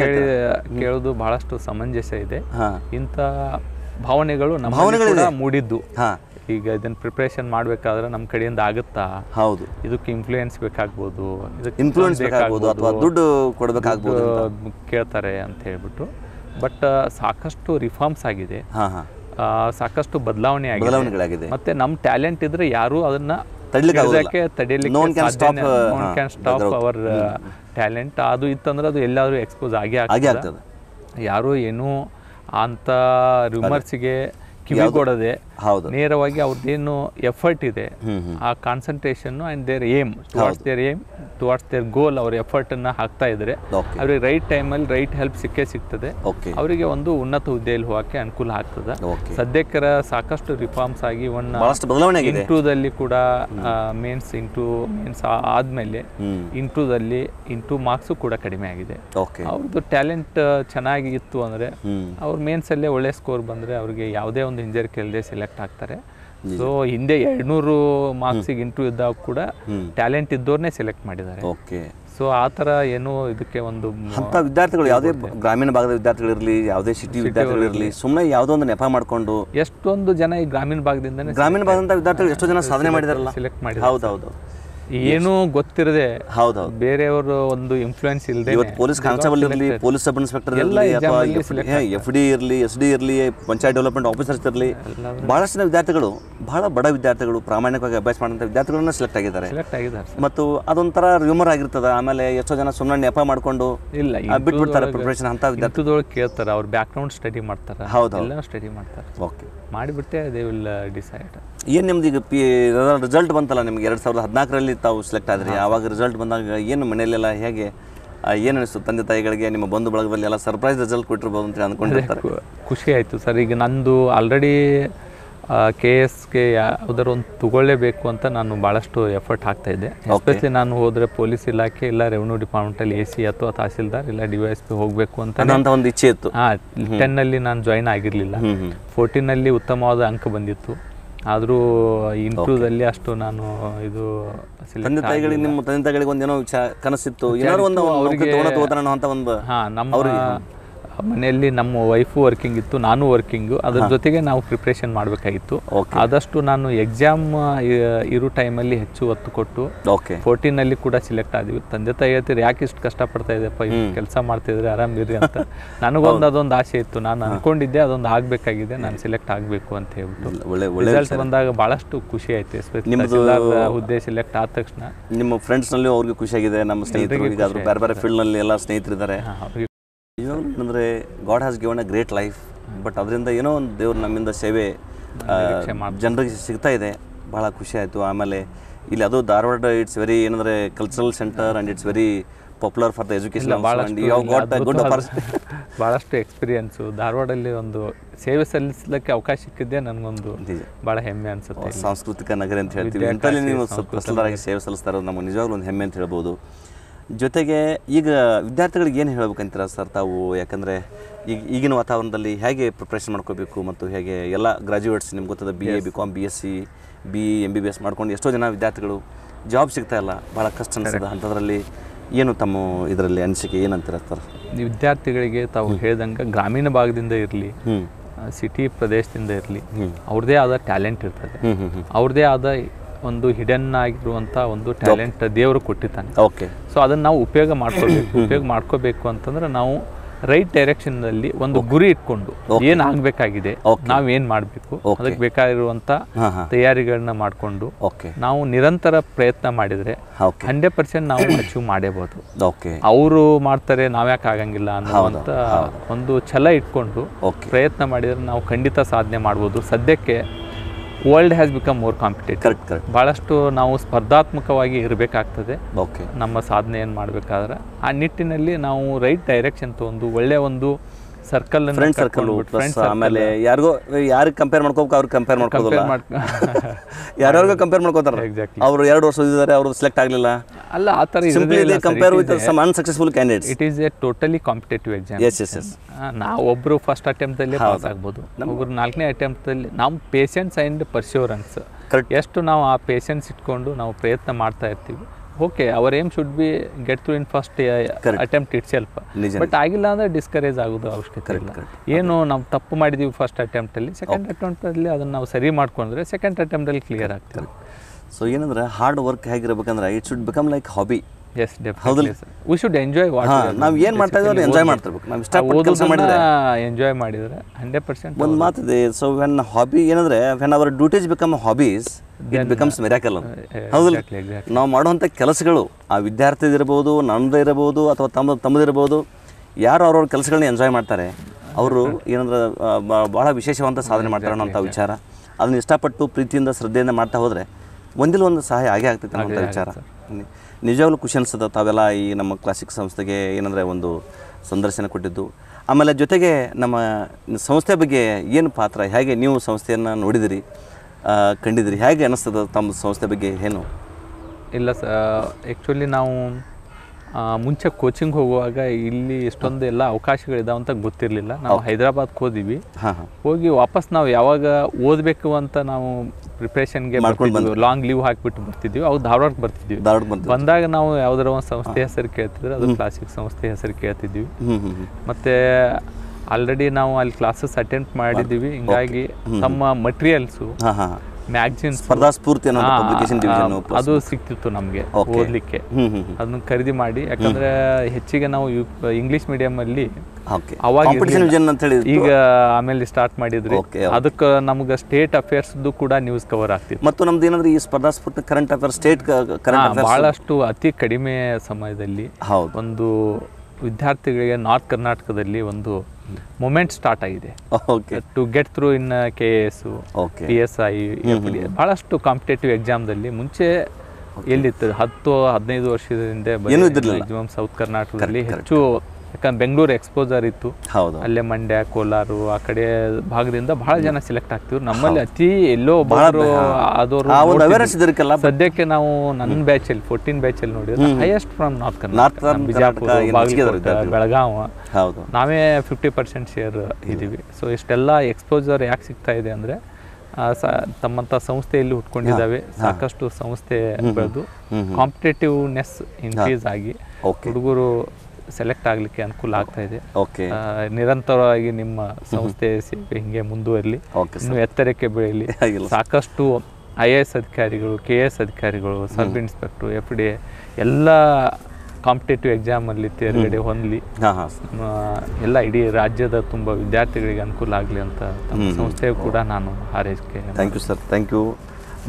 ಕೇಳೋದು ಬಹಳಷ್ಟು ಸಮಂಜಸ ಇದೆ. ಹಾಂ. ಇಂಥ ಭಾವನೆಗಳು ನಮ್ಮ ಭಾವನೆಗಳು ಮೂಡಿದ್ದು. ಹಾಂ. ಈಗ ಇದನ್ನ ಪ್ರಿಪರೇಷನ್ ಮಾಡಬೇಕಾದ್ರೆ ನಮ್ಮ ಕಡೆಯಿಂದ ಆಗುತ್ತಾ? ಹೌದು. ಇದಕ್ಕೆ ಇನ್ಫ್ಲೂಯೆನ್ಸ್ ಬೇಕಾಗ್ಬೋದು. ಇದಕ್ಕೆ ಇನ್ಫ್ಲೂಯೆನ್ಸ್ ಬೇಕಾಗ್ಬೋದು ಅಥವಾ ದುಡ್ಡು ಕೊಡಬೇಕಾಗ್ಬೋದು ಕೇಳ್ತಾರೆ ಅಂತ ಹೇಳ್ಬಿಟ್ಟು. ಬಟ್ ಸಾಕಷ್ಟು ರಿಫಾರ್ಮ್ಸ್ ಆಗಿದೆ. ಸಾಕಷ್ಟು ಬದಲಾವಣೆ ಆಗಿದೆ. ಮತ್ತೆ ನಮ್ಮ ಟ್ಯಾಲೆಂಟ್ ಇದ್ರೆ ಯಾರು ಅದನ್ನ ತಡಿಲಿಕ್ಕೆ ಕ್ಯಾನ್ ಸ್ಟಾಪ್ ಅವರ್ ಟ್ಯಾಲೆಂಟ್ ಅದು ಇತ್ತಂದ್ರೆ ಅದು ಎಲ್ಲಾದ್ರೂ ಎಕ್ಸ್ಪೋಸ್ ಆಗಿ ಆಗ್ತದೆ. ಯಾರು ಏನು ಅಂತ ರಿಮರ್ಸ್ಗೆ ಕಿವಿಗೊಡದೆ ಹೌದು. ನೇರವಾಗಿ ಅವ್ರದ್ದೇನು ಎಫರ್ಟ್ ಇದೆ ಆ concentration and their aim towards their aim towards their goal ಅವ್ರ ಎಫರ್ಟನ್ನು ಹಾಕ್ತಾ ಇದ್ರೆ ಓಕೆ ಅವ್ರಿಗೆ ರೈಟ್ ಟೈಮಲ್ಲಿ ರೈಟ್ ಹೆಲ್ಪ್ ಸಿಕ್ಕೇ ಸಿಗ್ತದೆ. ಅವರಿಗೆ ಒಂದು ಉನ್ನತ ಹುದ್ದೆಯಲ್ಲಿ ಹೋಗಕ್ಕೆ ಅನುಕೂಲ ಆಗ್ತದೆ. ಸದ್ಯಕ್ಕರ ಸಾಕಷ್ಟು ರಿಫಾರ್ಮ್ಸ್ ಆಗಿ ಒನ್ ಇಂಟೂದಲ್ಲಿ ಕೂಡ ಮೇನ್ಸ್ ಇಂಟು ಮೇನ್ಸ್ ಆದಮೇಲೆ ಇಂಟೂದಲ್ಲಿ ಇಂಟು ಮಾರ್ಕ್ಸು ಕೂಡ ಕಡಿಮೆ ಆಗಿದೆ. ಅವ್ರದ್ದು ಟ್ಯಾಲೆಂಟ್ ಚೆನ್ನಾಗಿ ಇತ್ತು ಅಂದರೆ ಅವ್ರ ಮೇನ್ಸಲ್ಲೇ ಒಳ್ಳೆ ಸ್ಕೋರ್ ಬಂದರೆ ಅವ್ರಿಗೆ ಯಾವುದೇ ಒಂದು ಇಂಜರಿ ಇಲ್ಲದೆ ಸೆಲೆಕ್ಟ್ ಆಗ್ತಾರೆ. ಸೊ ಹಿಂದೆ ಎರಡ್ನೂರು ಮಾರ್ಕ್ಸಿಗೆ ಇಂಟರ್ವ್ಯೂ ಇದ್ದಾಗ ಕೂಡ ಟ್ಯಾಲೆಂಟ್ ಇದ್ದವ್ರನ್ನೇ ಸೆಲೆಕ್ಟ್ ಮಾಡಿದ್ದಾರೆ. ಓಕೆ ಸೊ ಆ ಥರ ಏನು ಇದಕ್ಕೆ ಒಂದು ಅಂಥ ವಿದ್ಯಾರ್ಥಿಗಳು ಯಾವುದೇ ಗ್ರಾಮೀಣ ಭಾಗದ ವಿದ್ಯಾರ್ಥಿಗಳಿರಲಿ ಯಾವುದೇ ಸಿಟಿ ವಿದ್ಯಾರ್ಥಿಗಳಿರಲಿ ಸುಮ್ಮನೆ ಯಾವುದೋ ಒಂದು ನೆಪ ಮಾಡ್ಕೊಂಡು ಎಷ್ಟೊಂದು ಜನ ಈ ಗ್ರಾಮೀಣ ಭಾಗದಿಂದನೇ ಗ್ರಾಮೀಣ ಭಾಗದಂಥ ವಿದ್ಯಾರ್ಥಿಗಳು ಎಷ್ಟೋ ಜನ ಸಾಧನೆ ಮಾಡಿದಾರಲ್ಲ. ಸೆಲೆಕ್ಟ್ ಮಾಡಿ ಹೌದು ಹೌದು ಏನೂ ಗೊತ್ತಿರದೆ ಹೌದು ಬೇರೆಯವರು ಒಂದು ಇನ್ಫ್ಲೂಯೆನ್ಸ್ ಇಲ್ಲದೆ ಇವತ್ತು ಪೊಲೀಸ್ ಕಾನ್ಸ್ಟೇಬಲ್ ಇರಲಿ ಪೊಲೀಸ್ ಸಬ್ ಇನ್ಸ್ಪೆಕ್ಟರ್ ಇರಲಿ ಅಥವಾ ಎಫ್ ಡಿ ಇರಲಿ ಎಸ್ ಡಿ ಇರಲಿ ಪಂಚಾಯತ್ ಡೆವಲಪ್ಮೆಂಟ್ ಆಫೀಸರ್ಸ್ ಇರಲಿ ಬಹಳಷ್ಟು ಜನ ವಿದ್ಯಾರ್ಥಿಗಳು ಬಹಳ ಬಡ ವಿದ್ಯಾರ್ಥಿಗಳು ಪ್ರಾಮಾಣಿಕವಾಗಿ ಅಭ್ಯಾಸ ಮಾಡುವಂಥ ವಿದ್ಯಾರ್ಥಿಗಳನ್ನ ಸೆಲೆಕ್ಟ್ ಆಗಿದ್ದಾರೆ. ಮತ್ತು ಅದೊಂಥರ ರ್ಯೂಮರ್ ಆಗಿರ್ತದೆ ಆಮೇಲೆ ಎಷ್ಟೋ ಜನ ಸುಮ್ಮನೆ ನೆಪ ಮಾಡ್ಕೊಂಡು ಇಲ್ಲ ಬಿಟ್ಬಿಡ್ತಾರೆ ಪ್ರಿಪ್ರೇಷನ್ ಅಂತ ವಿದ್ಯಾರ್ಥಿ ಇಂಟುದೊಳಗೆ ಕೇಳ್ತಾರೆ ಅವ್ರ ಬ್ಯಾಕ್ಗ್ರೌಂಡ್ ಸ್ಟಡಿ ಮಾಡ್ತಾರೆ ಹೌದು ಸ್ಟಡಿ ಮಾಡ್ತಾರೆ. ಓಕೆ ಮಾಡಿಬಿಟ್ಟೆ ದೇ ವಿಲ್ ಡಿಸೈಡ್ ಏನು ನಿಮ್ದು ಈಗ ಪಿ ರಿಸಲ್ಟ್ ಬಂತಲ್ಲ ನಿಮ್ಗೆ ಎರಡು ಸಾವಿರದ ಹದಿನಾಲ್ಕರಲ್ಲಿ ತಾವು ಸೆಲೆಕ್ಟ್ ಆದ್ರಿ? ಆವಾಗ ರಿಸಲ್ಟ್ ಬಂದಾಗ ಏನು ಮನೆಯಲ್ಲೆಲ್ಲ ಹೇಗೆ ಏನು ಅನಿಸ್ತು ತಂದೆ ತಾಯಿಗಳಿಗೆ ನಿಮ್ಮ ಬಂಧು ಬಳಗದಲ್ಲಿ ಎಲ್ಲ ಸರ್ಪ್ರೈಸ್ ರಿಸಲ್ಟ್ ಕೊಟ್ಟಿರ್ಬೋದು ಅಂತ ಅಂದ್ಕೊಂಡಿರ್ತಾರೆ. ಖುಷಿ ಆಯಿತು ಸರ್. ಈಗ ನಂದು ಆಲ್ರೆಡಿ ಕೆ ಎಸ್ಗೆ ಯಾವುದಾದ್ರು ಒಂದು ತಗೊಳ್ಳೇಬೇಕು ಅಂತ ನಾನು ಭಾಳಷ್ಟು ಎಫರ್ಟ್ ಹಾಕ್ತಾ ಇದ್ದೆ. ಎಸ್ಪೆಷಲಿ ನಾನು ಹೋದರೆ ಪೊಲೀಸ್ ಇಲಾಖೆ ಇಲ್ಲ ರೆವೆನ್ಯೂ ಡಿಪಾರ್ಟ್ಮೆಂಟಲ್ಲಿ ಎ ಸಿ ಅಥವಾ ತಹಸೀಲ್ದಾರ್ ಇಲ್ಲ ಡಿ ಎಸ್ ಪಿ ಹೋಗಬೇಕು ಅಂತ ಒಂದು ಇಚ್ಛೆ ಇತ್ತು. ಹಾಂ ಟೆನ್ನಲ್ಲಿ ನಾನು ಜಾಯ್ನ್ ಆಗಿರಲಿಲ್ಲ. ಫೋರ್ಟೀನ್ ಅಲ್ಲಿ ಫೋರ್ಟೀನಲ್ಲಿ ಉತ್ತಮವಾದ ಅಂಕ ಬಂದಿತ್ತು. ಆದರೂ ಇಂಟರ್ವ್ಯೂದಲ್ಲಿ ಅಷ್ಟು ನಾನು ಇದು ತಂದೆ ತಾಯಿಗಳಿಗೆ ನಿಮ್ಮ ತಂದೆ ತಾಯಿಗಳಿಗೆ ಒಂದು ಏನೋ ವಿಚಾರ ಕನಸಿತ್ತು. ಏನಾದ್ರು ಒಂದು ಅವರಿಗೆ ಅಂತ ಒಂದು ಹಾ ನಮ್ಮ ಮನೆಯಲ್ಲಿ ನಮ್ಮ ವೈಫು ವರ್ಕಿಂಗ್ ಇತ್ತು ನಾನು ವರ್ಕಿಂಗು ಅದ್ರ ಜೊತೆಗೆ ನಾವು ಪ್ರಿಪ್ರೇಷನ್ ಮಾಡಬೇಕಾಗಿತ್ತು. ಆದಷ್ಟು ನಾನು ಎಕ್ಸಾಮ್ ಇರೋ ಟೈಮಲ್ಲಿ ಹೆಚ್ಚು ಒತ್ತು ಕೊಟ್ಟು ಫೋರ್ಟೀನಲ್ಲಿ ಕೂಡ ಸಿಲೆಕ್ಟ್ ಆದ್ವಿ. ತಂದೆ ತಾಯಿ ಹೇಳ್ತೀರಿ ಯಾಕೆ ಇಷ್ಟು ಕಷ್ಟಪಡ್ತಾ ಇದೆಯಪ್ಪ? ಕೆಲಸ ಮಾಡ್ತಿದ್ರೆ ಆರಾಮಿರಿ ಅಂತ. [LAUGHS] ನನಗೊಂದು ಅದೊಂದು ಆಸೆ ಇತ್ತು. ನಾನು ಅನ್ಕೊಂಡಿದ್ದೆ ಅದೊಂದು ಆಗಬೇಕಾಗಿದೆ ನಾನು ಸಿಲೆಕ್ಟ್ ಆಗಬೇಕು ಅಂತ ಹೇಳ್ಬಿಟ್ಟು. ರಿಸಲ್ಟ್ ಬಂದಾಗ ಭಾಳಷ್ಟು ಖುಷಿ ಆಯ್ತು. ಹುದ್ದೆ ಸಿಲೆಕ್ಟ್ ಆದ ತಕ್ಷಣ. ನಿಮ್ಮ ಫ್ರೆಂಡ್ಸ್ನಲ್ಲಿ ಅವ್ರಿಗೆ ಖುಷಿಯಾಗಿದೆ ನಮ್ಮ ಸ್ನೇಹಿತರು ಈಗ ಅದ್ರ ಬೇರೆ ಬೇರೆ ಫೀಲ್ಡ್ನಲ್ಲಿ ಎಲ್ಲ ಸ್ನೇಹಿತರಿದ್ದಾರೆ. ಇವಾಗಲೂ ಅಂದರೆ God has given a great life but ಅದರಿಂದ ಏನೋ ಒಂದು ದೇವ್ರು ನಮ್ಮಿಂದ ಸೇವೆ ಜನರಿಗೆ ಸಿಗ್ತಾ ಇದೆ. ಭಾಳ ಖುಷಿ ಆಯಿತು. ಆಮೇಲೆ ಇಲ್ಲಿ ಅದು ಧಾರವಾಡ ಇಟ್ಸ್ ವೆರಿ ಏನಂದರೆ cultural centre and it's very popular for the education good ಭಾಳಷ್ಟು ಎಕ್ಸ್ಪೀರಿಯನ್ಸು ಧಾರವಾಡಲ್ಲಿ ಒಂದು ಸೇವೆ ಸಲ್ಲಿಸಲಿಕ್ಕೆ ಅವಕಾಶ ಸಿಕ್ಕಿದ್ದೆ ನನಗೊಂದು ಭಾಳ ಹೆಮ್ಮೆ ಅನ್ಸುತ್ತೆ ಸಾಂಸ್ಕೃತಿಕ ನಗರ ಅಂತ ಹೇಳ್ತೀವಿ. ನೀವು ಸೇವೆ ಸಲ್ಲಿಸ್ತಾ ಇರೋದು ನಮಗೆ ನಿಜವಾಗ್ಲೂ ಒಂದು ಹೆಮ್ಮೆ ಅಂತ ಹೇಳ್ಬೋದು. ಜೊತೆಗೆ ಈಗ ವಿದ್ಯಾರ್ಥಿಗಳಿಗೆ ಏನು ಹೇಳ್ಬೇಕಂತೀರ ಸರ್ ತಾವು? ಯಾಕಂದರೆ ಈಗ ಈಗಿನ ವಾತಾವರಣದಲ್ಲಿ ಹೇಗೆ ಪ್ರಿಪ್ರೇಷನ್ ಮಾಡ್ಕೋಬೇಕು ಮತ್ತು ಹೇಗೆ ಎಲ್ಲ ಗ್ರಾಜ್ಯುಯೇಟ್ಸ್ ನಿಮ್ಗೆ ಗೊತ್ತದ B A B com B S C B M B B S ಮಾಡ್ಕೊಂಡು ಎಷ್ಟೋ ಜನ ವಿದ್ಯಾರ್ಥಿಗಳು ಜಾಬ್ ಸಿಗ್ತಾ ಇಲ್ಲ. ಭಾಳ ಕಷ್ಟ ಅನಿಸ್ತದೆ ಅಂಥದ್ರಲ್ಲಿ ಏನು ತಮ್ಮ ಇದರಲ್ಲಿ ಅನಿಸಿಕೆ ಏನಂತೀರ ಸರ್? ವಿದ್ಯಾರ್ಥಿಗಳಿಗೆ ತಾವು ಹೇಳ್ದಂಗೆ ಗ್ರಾಮೀಣ ಭಾಗದಿಂದ ಇರಲಿ ಸಿಟಿ ಪ್ರದೇಶದಿಂದ ಇರಲಿ ಅವ್ರದ್ದೇ ಆದ ಟ್ಯಾಲೆಂಟ್ ಇರ್ತದೆ. ಅವ್ರದ್ದೇ ಆದ ಒಂದು ಹಿಡನ್ ಆಗಿರುವಂಥ ಒಂದು ಟ್ಯಾಲೆಂಟ್ ದೇವರು ಕೊಟ್ಟಿದ್ದಾನೆ. ಓಕೆ ಸೊ ಅದನ್ನ ನಾವು ಉಪಯೋಗ ಮಾಡ್ಕೋಬೇಕು. ಉಪಯೋಗ ಮಾಡ್ಕೋಬೇಕು ಅಂತಂದ್ರೆ ನಾವು ರೈಟ್ ಡೈರೆಕ್ಷನ್ನಲ್ಲಿ ಒಂದು ಗುರಿ ಇಟ್ಕೊಂಡು ಏನ್ ಆಗ್ಬೇಕಾಗಿದೆ ನಾವ್ ಏನ್ ಮಾಡ್ಬೇಕು ಅದಕ್ಕೆ ಬೇಕಾಗಿರುವಂತ ತಯಾರಿಗಳನ್ನ ಮಾಡಿಕೊಂಡು ಓಕೆ ನಾವು ನಿರಂತರ ಪ್ರಯತ್ನ ಮಾಡಿದ್ರೆ ಹಂಡ್ರೆಡ್ ಪರ್ಸೆಂಟ್ ನಾವು ಅಚೀವ್ ಮಾಡಬಹುದು ಅವರು ಮಾಡ್ತಾರೆ ನಾವ್ಯಾಕೆ ಆಗಂಗಿಲ್ಲ ಅನ್ನೋಂತ ಒಂದು ಛಲ ಇಟ್ಕೊಂಡು ಪ್ರಯತ್ನ ಮಾಡಿದ್ರೆ ನಾವು ಖಂಡಿತ ಸಾಧನೆ ಮಾಡ್ಬೋದು. ಸದ್ಯಕ್ಕೆ world has become more compete correct correct ಭಾಳಷ್ಟು ನಾವು ಸ್ಪರ್ಧಾತ್ಮಕವಾಗಿ ಇರಬೇಕಾಗ್ತದೆ. ಓಕೆ ನಮ್ಮ ಸಾಧನೆಯನ್ನು ಮಾಡಬೇಕಾದ್ರೆ ಆ ನಿಟ್ಟಿನಲ್ಲಿ ನಾವು ರೈಟ್ ಡೈರೆಕ್ಷನ್ ತೊಗೊಂಡು ಒಳ್ಳೆಯ ಒಂದು ಸರ್ಕಲ್ ಫ್ರೆಂಡ್ ಸರ್ಕಲ್ ಪ್ಲಸ್ ಆಮೇಲೆ ಯಾರಿಗೋ ಯಾರಿಗೆ ಕಂಪೇರ್ ಮಾಡ್ಕೋಬೇಕು ಅವ್ರಿಗೆ ಕಂಪೇರ್ ಮಾಡ್ಕೋದಿಲ್ಲ. [LAUGHS] ಯಾರ್ಯಾರಿಗೋ ಕಂಪೇರ್ ಮಾಡ್ಕೋತಾರೆ. ಅವ್ರು ಎರಡು ವರ್ಷ ಇದ್ದಾರೆ ಅವರು ಸೆಲೆಕ್ಟ್ ಆಗಲಿಲ್ಲ. ಅಲ್ಲ ಆ ಥರ simply compare with some unsuccessful candidates it is a totally competitive exam yes yes yes ನಾವು ಒಬ್ಬರು ಫಸ್ಟ್ ಅಟೆಂಪ್ಟಲ್ಲಿ ಪಾಸ್ ಆಗ್ಬೋದು ಒಬ್ಬರು ನಾಲ್ಕನೇ ಅಟೆಂಪ್ಟಲ್ಲಿ ನಮ್ಮ ಪೇಷನ್ಸ್ ಆ್ಯಂಡ್ ಪರ್ಶ್ಯೂರೆನ್ಸ್ ಕರೆಕ್ಟ್ ಎಷ್ಟು ನಾವು ಆ ಪೇಷನ್ಸ್ ಇಟ್ಕೊಂಡು ನಾವು ಪ್ರಯತ್ನ ಮಾಡ್ತಾ ಇರ್ತೀವಿ. Okay our aim should be get through in first attempt it's help but ಆಗಿಲ್ಲ ಅಂದರೆ ಡಿಸ್ಕರೇಜ್ ಆಗೋದು ಅವಶ್ಯಕತೆ ಇಲ್ಲ. ಏನು ನಾವು ತಪ್ಪು ಮಾಡಿದೀವಿ ಫಸ್ಟ್ ಅಟೆಂಪ್ಟಲ್ಲಿ ಸೆಕೆಂಡ್ ಅಟೆಂಪ್ಟಲ್ಲಿ ಅದನ್ನು ನಾವು ಸರಿ ಮಾಡ್ಕೊಂಡ್ರೆ ಸೆಕೆಂಡ್ ಅಟೆಂಪ್ಟಲ್ಲಿ ಕ್ಲಿಯರ್ ಆಗ್ತದೆ. ಸೊ ಏನಂದ್ರೆ hard work ಹೇಗಿರ್ಬೇಕಂದ್ರೆ it should become like hobby yes definitely we should enjoy what ನಾವು ಏನು ಮಾಡ್ತಾ ಇದ್ದೀವಿ ಎಂಜಾಯ್ ಮಾಡ್ತಿರ್ಬೇಕು. ನಾವು ಇಷ್ಟಪಟ್ಟು ಕೆಲಸ ಮಾಡಿದ್ರೆ. ಎಂಜಾಯ್ ಮಾಡಿದ್ರೆ ಹಂಡ್ರೆಡ್ ಪರ್ಸೆಂಟ್ ಒಂದು ಮಾತಿದೆ ಸೊ ವೆನ್ ಹಾಬಿ ಏನಂದ್ರೆ when our duties become hobbies it becomes miracle ಹೌದಲ್ಲ. ನಾವು ಮಾಡುವಂಥ ಕೆಲಸಗಳು ಆ ವಿದ್ಯಾರ್ಥಿದಿರ್ಬೋದು ನನ್ನದೇ ಇರ್ಬೋದು ಅಥವಾ ತಮ್ಮ ತಮ್ಮದಿರ್ಬೋದು ಯಾರು ಅವ್ರವ್ರ ಕೆಲಸಗಳನ್ನ ಎಂಜಾಯ್ ಮಾಡ್ತಾರೆ ಅವರು ಏನಂದ್ರೆ ಭಾಳ ವಿಶೇಷವಂತ ಸಾಧನೆ ಮಾಡ್ತಾರೆ ಅನ್ನೋಂಥ ವಿಚಾರ. ಅದನ್ನ ಇಷ್ಟಪಟ್ಟು ಪ್ರೀತಿಯಿಂದ ಶ್ರದ್ಧೆಯಿಂದ ಮಾಡ್ತಾ ಹೋದರೆ ಒಂದಿಲ್ಲ ಒಂದು ಸಹಾಯ ಆಗೇ ಆಗ್ತೈತೆ ಅನ್ನೋಂಥ ವಿಚಾರ. ನಿಜವಾಗ್ಲೂ ಖುಷಿ ಅನಿಸ್ತದೆ ತಾವೆಲ್ಲ ಈ ನಮ್ಮ ಕ್ಲಾಸಿಕ್ ಸಂಸ್ಥೆಗೆ ಏನಂದರೆ ಒಂದು ಸಂದರ್ಶನ ಕೊಟ್ಟಿದ್ದು. ಆಮೇಲೆ ಜೊತೆಗೆ ನಮ್ಮ ಸಂಸ್ಥೆ ಬಗ್ಗೆ ಏನು ಪಾತ್ರ ಹೇಗೆ ನೀವು ಸಂಸ್ಥೆಯನ್ನು ನೋಡಿದಿರಿ ಕಂಡಿದ್ರಿ ಹೇಗೆ ಅನಿಸ್ತದ ತಮ್ಮ ಸಂಸ್ಥೆ ಬಗ್ಗೆ ಏನು? ಇಲ್ಲ ಸ ಆ್ಯಕ್ಚುಲಿ ನಾವು ಮುಂಚೆ ಕೋಚಿಂಗ್ ಹೋಗುವಾಗ ಇಲ್ಲಿ ಇಷ್ಟೊಂದು ಎಲ್ಲ ಅವಕಾಶಗಳಿದಾವೆ ಅಂತ ಗೊತ್ತಿರಲಿಲ್ಲ. ನಾವು ಹೈದರಾಬಾದ್ಗೆ ಹೋದಿವಿ. ಹೋಗಿ ವಾಪಸ್ ನಾವು ಯಾವಾಗ ಓದಬೇಕು ಅಂತ ನಾವು ಪ್ರಿಪ್ರೇಷನ್ಗೆ ಲಾಂಗ್ ಲೀವ್ ಹಾಕಿಬಿಟ್ಟು ಬರ್ತಿದ್ವಿ. ಅವು ಧಾರವಾಡಕ್ಕೆ ಬರ್ತಿದ್ವಿ. ಬಂದಾಗ ನಾವು ಯಾವ್ದಾರ ಒಂದು ಸಂಸ್ಥೆ ಹೆಸರು ಕೇಳ್ತಿದ್ರೆ. ಅದು ಕ್ಲಾಸಿಕ್ ಸಂಸ್ಥೆ ಹೆಸರು ಕೇಳ್ತಿದ್ವಿ. ಮತ್ತೆ ಆಲ್ರೆಡಿ ನಾವು ಅಲ್ಲಿ ಕ್ಲಾಸಸ್ ಅಟೆಂಡ್ ಮಾಡಿದ್ದೀವಿ. ಹಿಂಗಾಗಿ ತಮ್ಮ ಮಟೀರಿಯಲ್ಸು ಮ್ಯಾಗ್ಝಿನ್ಸ್ ಸ್ಪರ್ಧಾ ಸ್ಫೂರ್ತಿ ಅನ್ನೋ ಪಬ್ಲಿಕೇಶನ್ ಡಿವಿಷನ್ ಅದು ಸಿಕ್ತಿತ್ತು ನಮಗೆ. ಓದಲಿಕ್ಕೆ. ಅದನ್ನ ಖರೀದಿ ಮಾಡಿ ಯಾಕಂದ್ರೆ ಹೆಚ್ಚಿಗೆ ನಾವು ಇಂಗ್ಲಿಷ್ ಮೀಡಿಯಂ ಅಲ್ಲಿ ಅವಾಗ ಈಗ ಆಮೇಲೆ ಸ್ಟಾರ್ಟ್ ಮಾಡಿದ್ರಿ. ಅದಕ್ಕೆ ನಮ್ಗೆ ಸ್ಟೇಟ್ ಅಫೇರ್ಸ್ ಕೂಡ ನ್ಯೂಸ್ ಕವರ್ ಆಗ್ತಿತ್ತು. ಮತ್ತು ನಮ್ದು ಏನಂದ್ರೆ ಈ ಸ್ಪರ್ಧಾ ಸ್ಫೂರ್ತಿ ಕರೆಂಟ್ ಅಫೇರ್ಸ್ ಸ್ಟೇಟ್ ಬಹಳಷ್ಟು ಅತಿ ಕಡಿಮೆ ಸಮಯದಲ್ಲಿ ಒಂದು ವಿದ್ಯಾರ್ಥಿಗಳಿಗೆ ನಾರ್ತ್ ಕರ್ನಾಟಕದಲ್ಲಿ ಒಂದು ಮೊಮೆಂಟ್ ಸ್ಟಾರ್ಟ್ ಆಗಿದೆ. To get through in K S P S I ಬಹಳಷ್ಟು ಕಾಂಪಿಟೇಟಿವ್ ಎಕ್ಸಾಮ್ದಲ್ಲಿ ಮುಂಚೆ ಎಲ್ಲಿತ್ತು? ಹತ್ತು ಹದಿನೈದು ವರ್ಷದ ಹಿಂದೆ. ಮ್ಯಾಕ್ಸಿಮಮ್ ಸೌತ್ ಕರ್ನಾಟಕದಲ್ಲಿ ಹೆಚ್ಚು ಯಾಕಂದ್ರೆ ಬೆಂಗಳೂರು ಎಕ್ಸ್ಪೋಜರ್ ಇತ್ತು. ಹೌದು. ಅಲ್ಲೇ ಮಂಡ್ಯ ಕೋಲಾರು ಆ ಕಡೆ ಭಾಗದಿಂದ ಬಹಳ ಜನ ಸೆಲೆಕ್ಟ್ ಆಗ್ತಿದ್ರು. ನಮ್ಮಲ್ಲಿ ಅತಿ ಎಲ್ಲೋ ಬಹಳ ಆದವರು ಸದ್ಯಕ್ಕೆ ನಾವು ನನ್ನ ಬ್ಯಾಚಲ್ಲಿ ಫೋರ್ಟೀನ್ ಬ್ಯಾಚಲ್ಲಿ ನೋಡಿದ್ರೆ highest from north Karnataka Bijapur Belagavi ಹೌದು. ನಾವೇ ಫಿಫ್ಟಿ ಪರ್ಸೆಂಟ್ ಶೇರ್ ಇದ್ದೀವಿ. ಸೊ ಇಷ್ಟೆಲ್ಲ ಎಕ್ಸ್ಪೋಜರ್ ಯಾಕೆ ಸಿಗ್ತಾ ಇದೆ ಅಂದ್ರೆ ತಮ್ಮಂತ ಸಂಸ್ಥೆಯಲ್ಲಿ ಹುಟ್ಕೊಂಡಿದ್ದಾವೆ ಸಾಕಷ್ಟು ಸಂಸ್ಥೆ ಬೆಳೆದು ಕಾಂಪಿಟೇಟಿವ್ನೆಸ್ ಇನ್ಕ್ರೀಸ್ ಆಗಿ ಹುಡುಗರು ಸೆಲೆಕ್ಟ್ ಆಗಲಿಕ್ಕೆ ಅನುಕೂಲ ಆಗ್ತಾ ಇದೆ. ನಿರಂತರವಾಗಿ ನಿಮ್ಮ ಸಂಸ್ಥೆ ಸೇವೆ ಹಿಂಗೆ ಮುಂದುವರಲಿ. ಇನ್ನು ಎತ್ತರಕ್ಕೆ ಬೆಳೆಯಲಿ [LAUGHS] ಸಾಕಷ್ಟು ಐ ಎ ಎಸ್ ಅಧಿಕಾರಿಗಳು ಕೆ ಎಸ್ ಅಧಿಕಾರಿಗಳು ಸಬ್ ಇನ್ಸ್ಪೆಕ್ಟ್ರು ಎಫ್ ಡಿ ಎಲ್ಲ ಕಾಂಪಿಟೇಟಿವ್ ಎಕ್ಸಾಮಲ್ಲಿ ತೇರ್ಗಡೆ ಹೊಂದಲಿ. ಎಲ್ಲ ಇಡೀ ರಾಜ್ಯದ ತುಂಬ ವಿದ್ಯಾರ್ಥಿಗಳಿಗೆ ಅನುಕೂಲ ಆಗಲಿ ಅಂತ ಸಂಸ್ಥೆ ಸಂಸ್ಥೆಯು ಕೂಡ ನಾನು ಹಾರೈಕೆ thank you sir thank you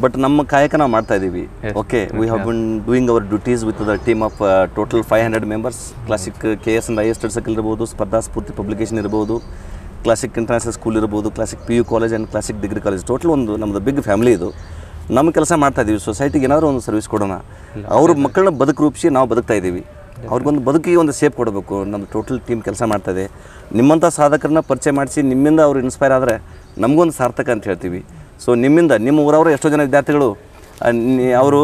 but ನಮ್ಮ ಕಾಯಕ ನಾವು ಮಾಡ್ತಾ ಇದ್ದೀವಿ okay we have been doing our duties with the team of total five hundred members Classic K S and S circle ಇರ್ಬೋದು ಸ್ಪರ್ಧಾ ಸ್ಫೂರ್ತಿ ಪಬ್ಲಿಕೇಶನ್ ಇರ್ಬೋದು ಕ್ಲಾಸಿಕ್ ಇಂಟರ್ನ್ಯಾಷನಲ್ ಸ್ಕೂಲ್ ಇರ್ಬೋದು Classic P U college and Classic degree college total ಒಂದು ನಮ್ಮದು big family ಇದು. ನಮ್ಮ ಕೆಲಸ ಮಾಡ್ತಾ ಇದ್ದೀವಿ ಸೊಸೈಟಿಗೆ ಏನಾದರೂ ಒಂದು ಸರ್ವಿಸ್ ಕೊಡೋಣ. ಅವ್ರ ಮಕ್ಕಳನ್ನ ಬದುಕು ರೂಪಿಸಿ ನಾವು ಬದುಕ್ತಾ ಇದ್ದೀವಿ ಅವ್ರಿಗೊಂದು ಬದುಕಿಗೆ ಒಂದು ಸೇಫ್ ಕೊಡಬೇಕು. ನಮ್ಮ ಟೋಟಲ್ ಟೀಮ್ ಕೆಲಸ ಮಾಡ್ತಾ ಇದೆ. ನಿಮ್ಮಂಥ ಸಾಧಕರನ್ನ ಪರಿಚಯ ಮಾಡಿಸಿ ನಿಮ್ಮಿಂದ ಅವ್ರು ಇನ್ಸ್ಪೈರ್ ಆದರೆ ನಮಗೊಂದು ಸಾರ್ಥಕ ಅಂತ ಹೇಳ್ತೀವಿ. ಸೊ ನಿಮ್ಮಿಂದ ನಿಮ್ಮ ಊರವರು ಎಷ್ಟೋ ಜನ ವಿದ್ಯಾರ್ಥಿಗಳು ಅವರು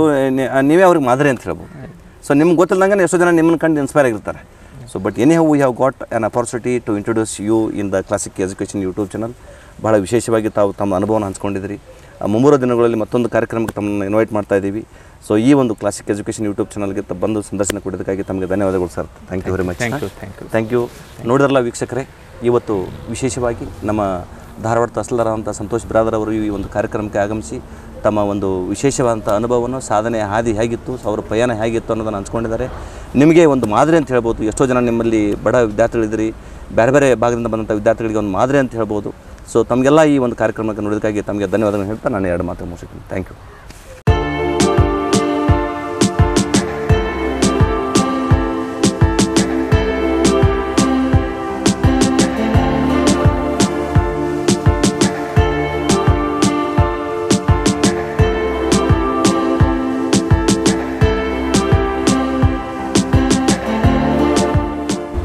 ನೀವೇ ಅವ್ರಿಗೆ ಮಾದರಿ ಅಂತ ಹೇಳ್ಬೋದು. ಸೊ ನಿಮ್ಗೆ ಗೊತ್ತಿಲ್ಲದಂಗೆ ಎಷ್ಟೋ ಜನ ನಿಮ್ಮನ್ನು ಕಂಡು ಇನ್ಸ್ಪೈರ್ ಆಗಿರ್ತಾರೆ. So but anyhow we have got an opportunity to introduce you in the Classic education YouTube channel ಭಾಳ ವಿಶೇಷವಾಗಿ ತಾವು ತಮ್ಮ ಅನುಭವನ ಹಂಚ್ಕೊಂಡಿದ್ದೀರಿ. ಆ ಮುಂಬರುವ ದಿನಗಳಲ್ಲಿ ಮತ್ತೊಂದು ಕಾರ್ಯಕ್ರಮಕ್ಕೆ ತಮ್ಮನ್ನು ಇನ್ವೈಟ್ ಮಾಡ್ತಾ ಇದ್ದೀವಿ. ಸೊ ಈ ಒಂದು ಕ್ಲಾಸಿಕ್ ಎಜುಕೇಷನ್ ಯೂಟ್ಯೂಬ್ ಚಾನಲ್ಗೆ ತ- ಬಂದು ಸಂದರ್ಶನ ಕೊಡೋದಕ್ಕಾಗಿ ತಮಗೆ ಧನ್ಯವಾದಗಳು sir. Thank you very much thank you thank you thank you ನೋಡಿದ್ರಲ್ಲ ವೀಕ್ಷಕರೇ ಇವತ್ತು ವಿಶೇಷವಾಗಿ ನಮ್ಮ ಧಾರವಾಡ ತಹಸೀಲ್ದಾರಾದಂಥ ಸಂತೋಷ್ ಬ್ರಾದರ್ ಅವರು ಈ ಒಂದು ಕಾರ್ಯಕ್ರಮಕ್ಕೆ ಆಗಮಿಸಿ ತಮ್ಮ ಒಂದು ವಿಶೇಷವಾದಂಥ ಅನುಭವವನ್ನು ಸಾಧನೆ ಹಾದಿ ಹೇಗಿತ್ತು, ಅವರ ಪ್ರಯಾಣ ಹೇಗಿತ್ತು ಅನ್ನೋದನ್ನು ಹಂಚ್ಕೊಂಡಿದ್ದಾರೆ. ನಿಮಗೆ ಒಂದು ಮಾದರಿ ಅಂತ ಹೇಳ್ಬೋದು. ಎಷ್ಟೋ ಜನ ನಿಮ್ಮಲ್ಲಿ ಬಡ ವಿದ್ಯಾರ್ಥಿಗಳಿದ್ದೀರಿ. ಬೇರೆ ಬೇರೆ ಭಾಗದಿಂದ ಬಂದಂಥ ವಿದ್ಯಾರ್ಥಿಗಳಿಗೆ ಒಂದು ಮಾದರಿ ಅಂತ ಹೇಳ್ಬೋದು. ಸೊ ತಮಗೆಲ್ಲ ಈ ಒಂದು ಕಾರ್ಯಕ್ರಮಕ್ಕೆ ನೋಡೋದಕ್ಕಾಗಿ ತಮಗೆ ಧನ್ಯವಾದಗಳನ್ನು ಹೇಳ್ತಾ ನಾನು ಎರಡು ಮಾತು ಮುಗಿಸ್ತೀನಿ. ಥ್ಯಾಂಕ್ ಯು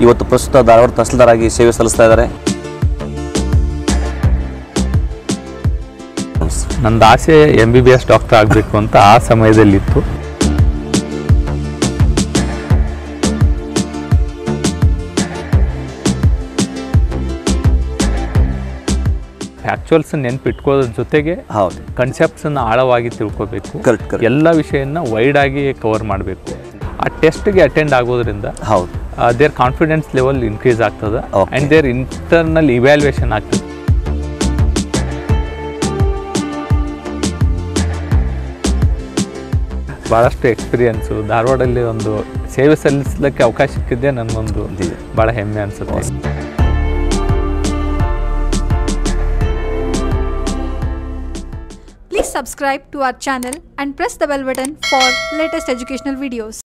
ಇವತ್ತು ಪ್ರಸ್ತುತ ಧಾರವಾಡ ತಹಸೀಲ್ದಾರಾಗಿ ಸೇವೆ ಸಲ್ಲಿಸ್ತಾ ಇದ್ದಾರೆ. ನಂದು ಆಸೆ M B B S doctor ಆಗಬೇಕು ಅಂತ ಆ ಸಮಯದಲ್ಲಿತ್ತು. ಆಕ್ಚುಯಲ್ಸ್ ನೆನ್ಪಿಟ್ಕೋದ್ರ ಜೊತೆಗೆ ಹೌದು. ಕನ್ಸೆಪ್ಟ್ಸನ್ನು ಆಳವಾಗಿ ತಿಳ್ಕೊಬೇಕು. ಎಲ್ಲ ವಿಷಯನ ವೈಡ್ ಆಗಿ ಕವರ್ ಮಾಡಬೇಕು. ಆ ಟೆಸ್ಟ್ಗೆ ಅಟೆಂಡ್ ಆಗೋದ್ರಿಂದ ಹೌದು ದೇರ್ ಕಾನ್ಫಿಡೆನ್ಸ್ ಲೆವೆಲ್ ಇನ್ಕ್ರೀಸ್ ಆಗ್ತದೆ. ಆ್ಯಂಡ್ ದೇರ್ ಇಂಟರ್ನಲ್ ಇವ್ಯಾಲ್ಯೂಯೇಷನ್ ಆಗ್ತದೆ ಭಾಳಷ್ಟು ಎಕ್ಸ್ಪೀರಿಯನ್ಸು ಧಾರವಾಡಲ್ಲಿ ಒಂದು ಸೇವೆ ಸಲ್ಲಿಸಲಿಕ್ಕೆ ಅವಕಾಶ ಸಿಕ್ಕಿದ್ದೆ ನನಗೊಂದು ಇದೆ. ಭಾಳ ಹೆಮ್ಮೆ ಅನಿಸುತ್ತೆ Please subscribe to our channel and press the bell button for latest educational videos.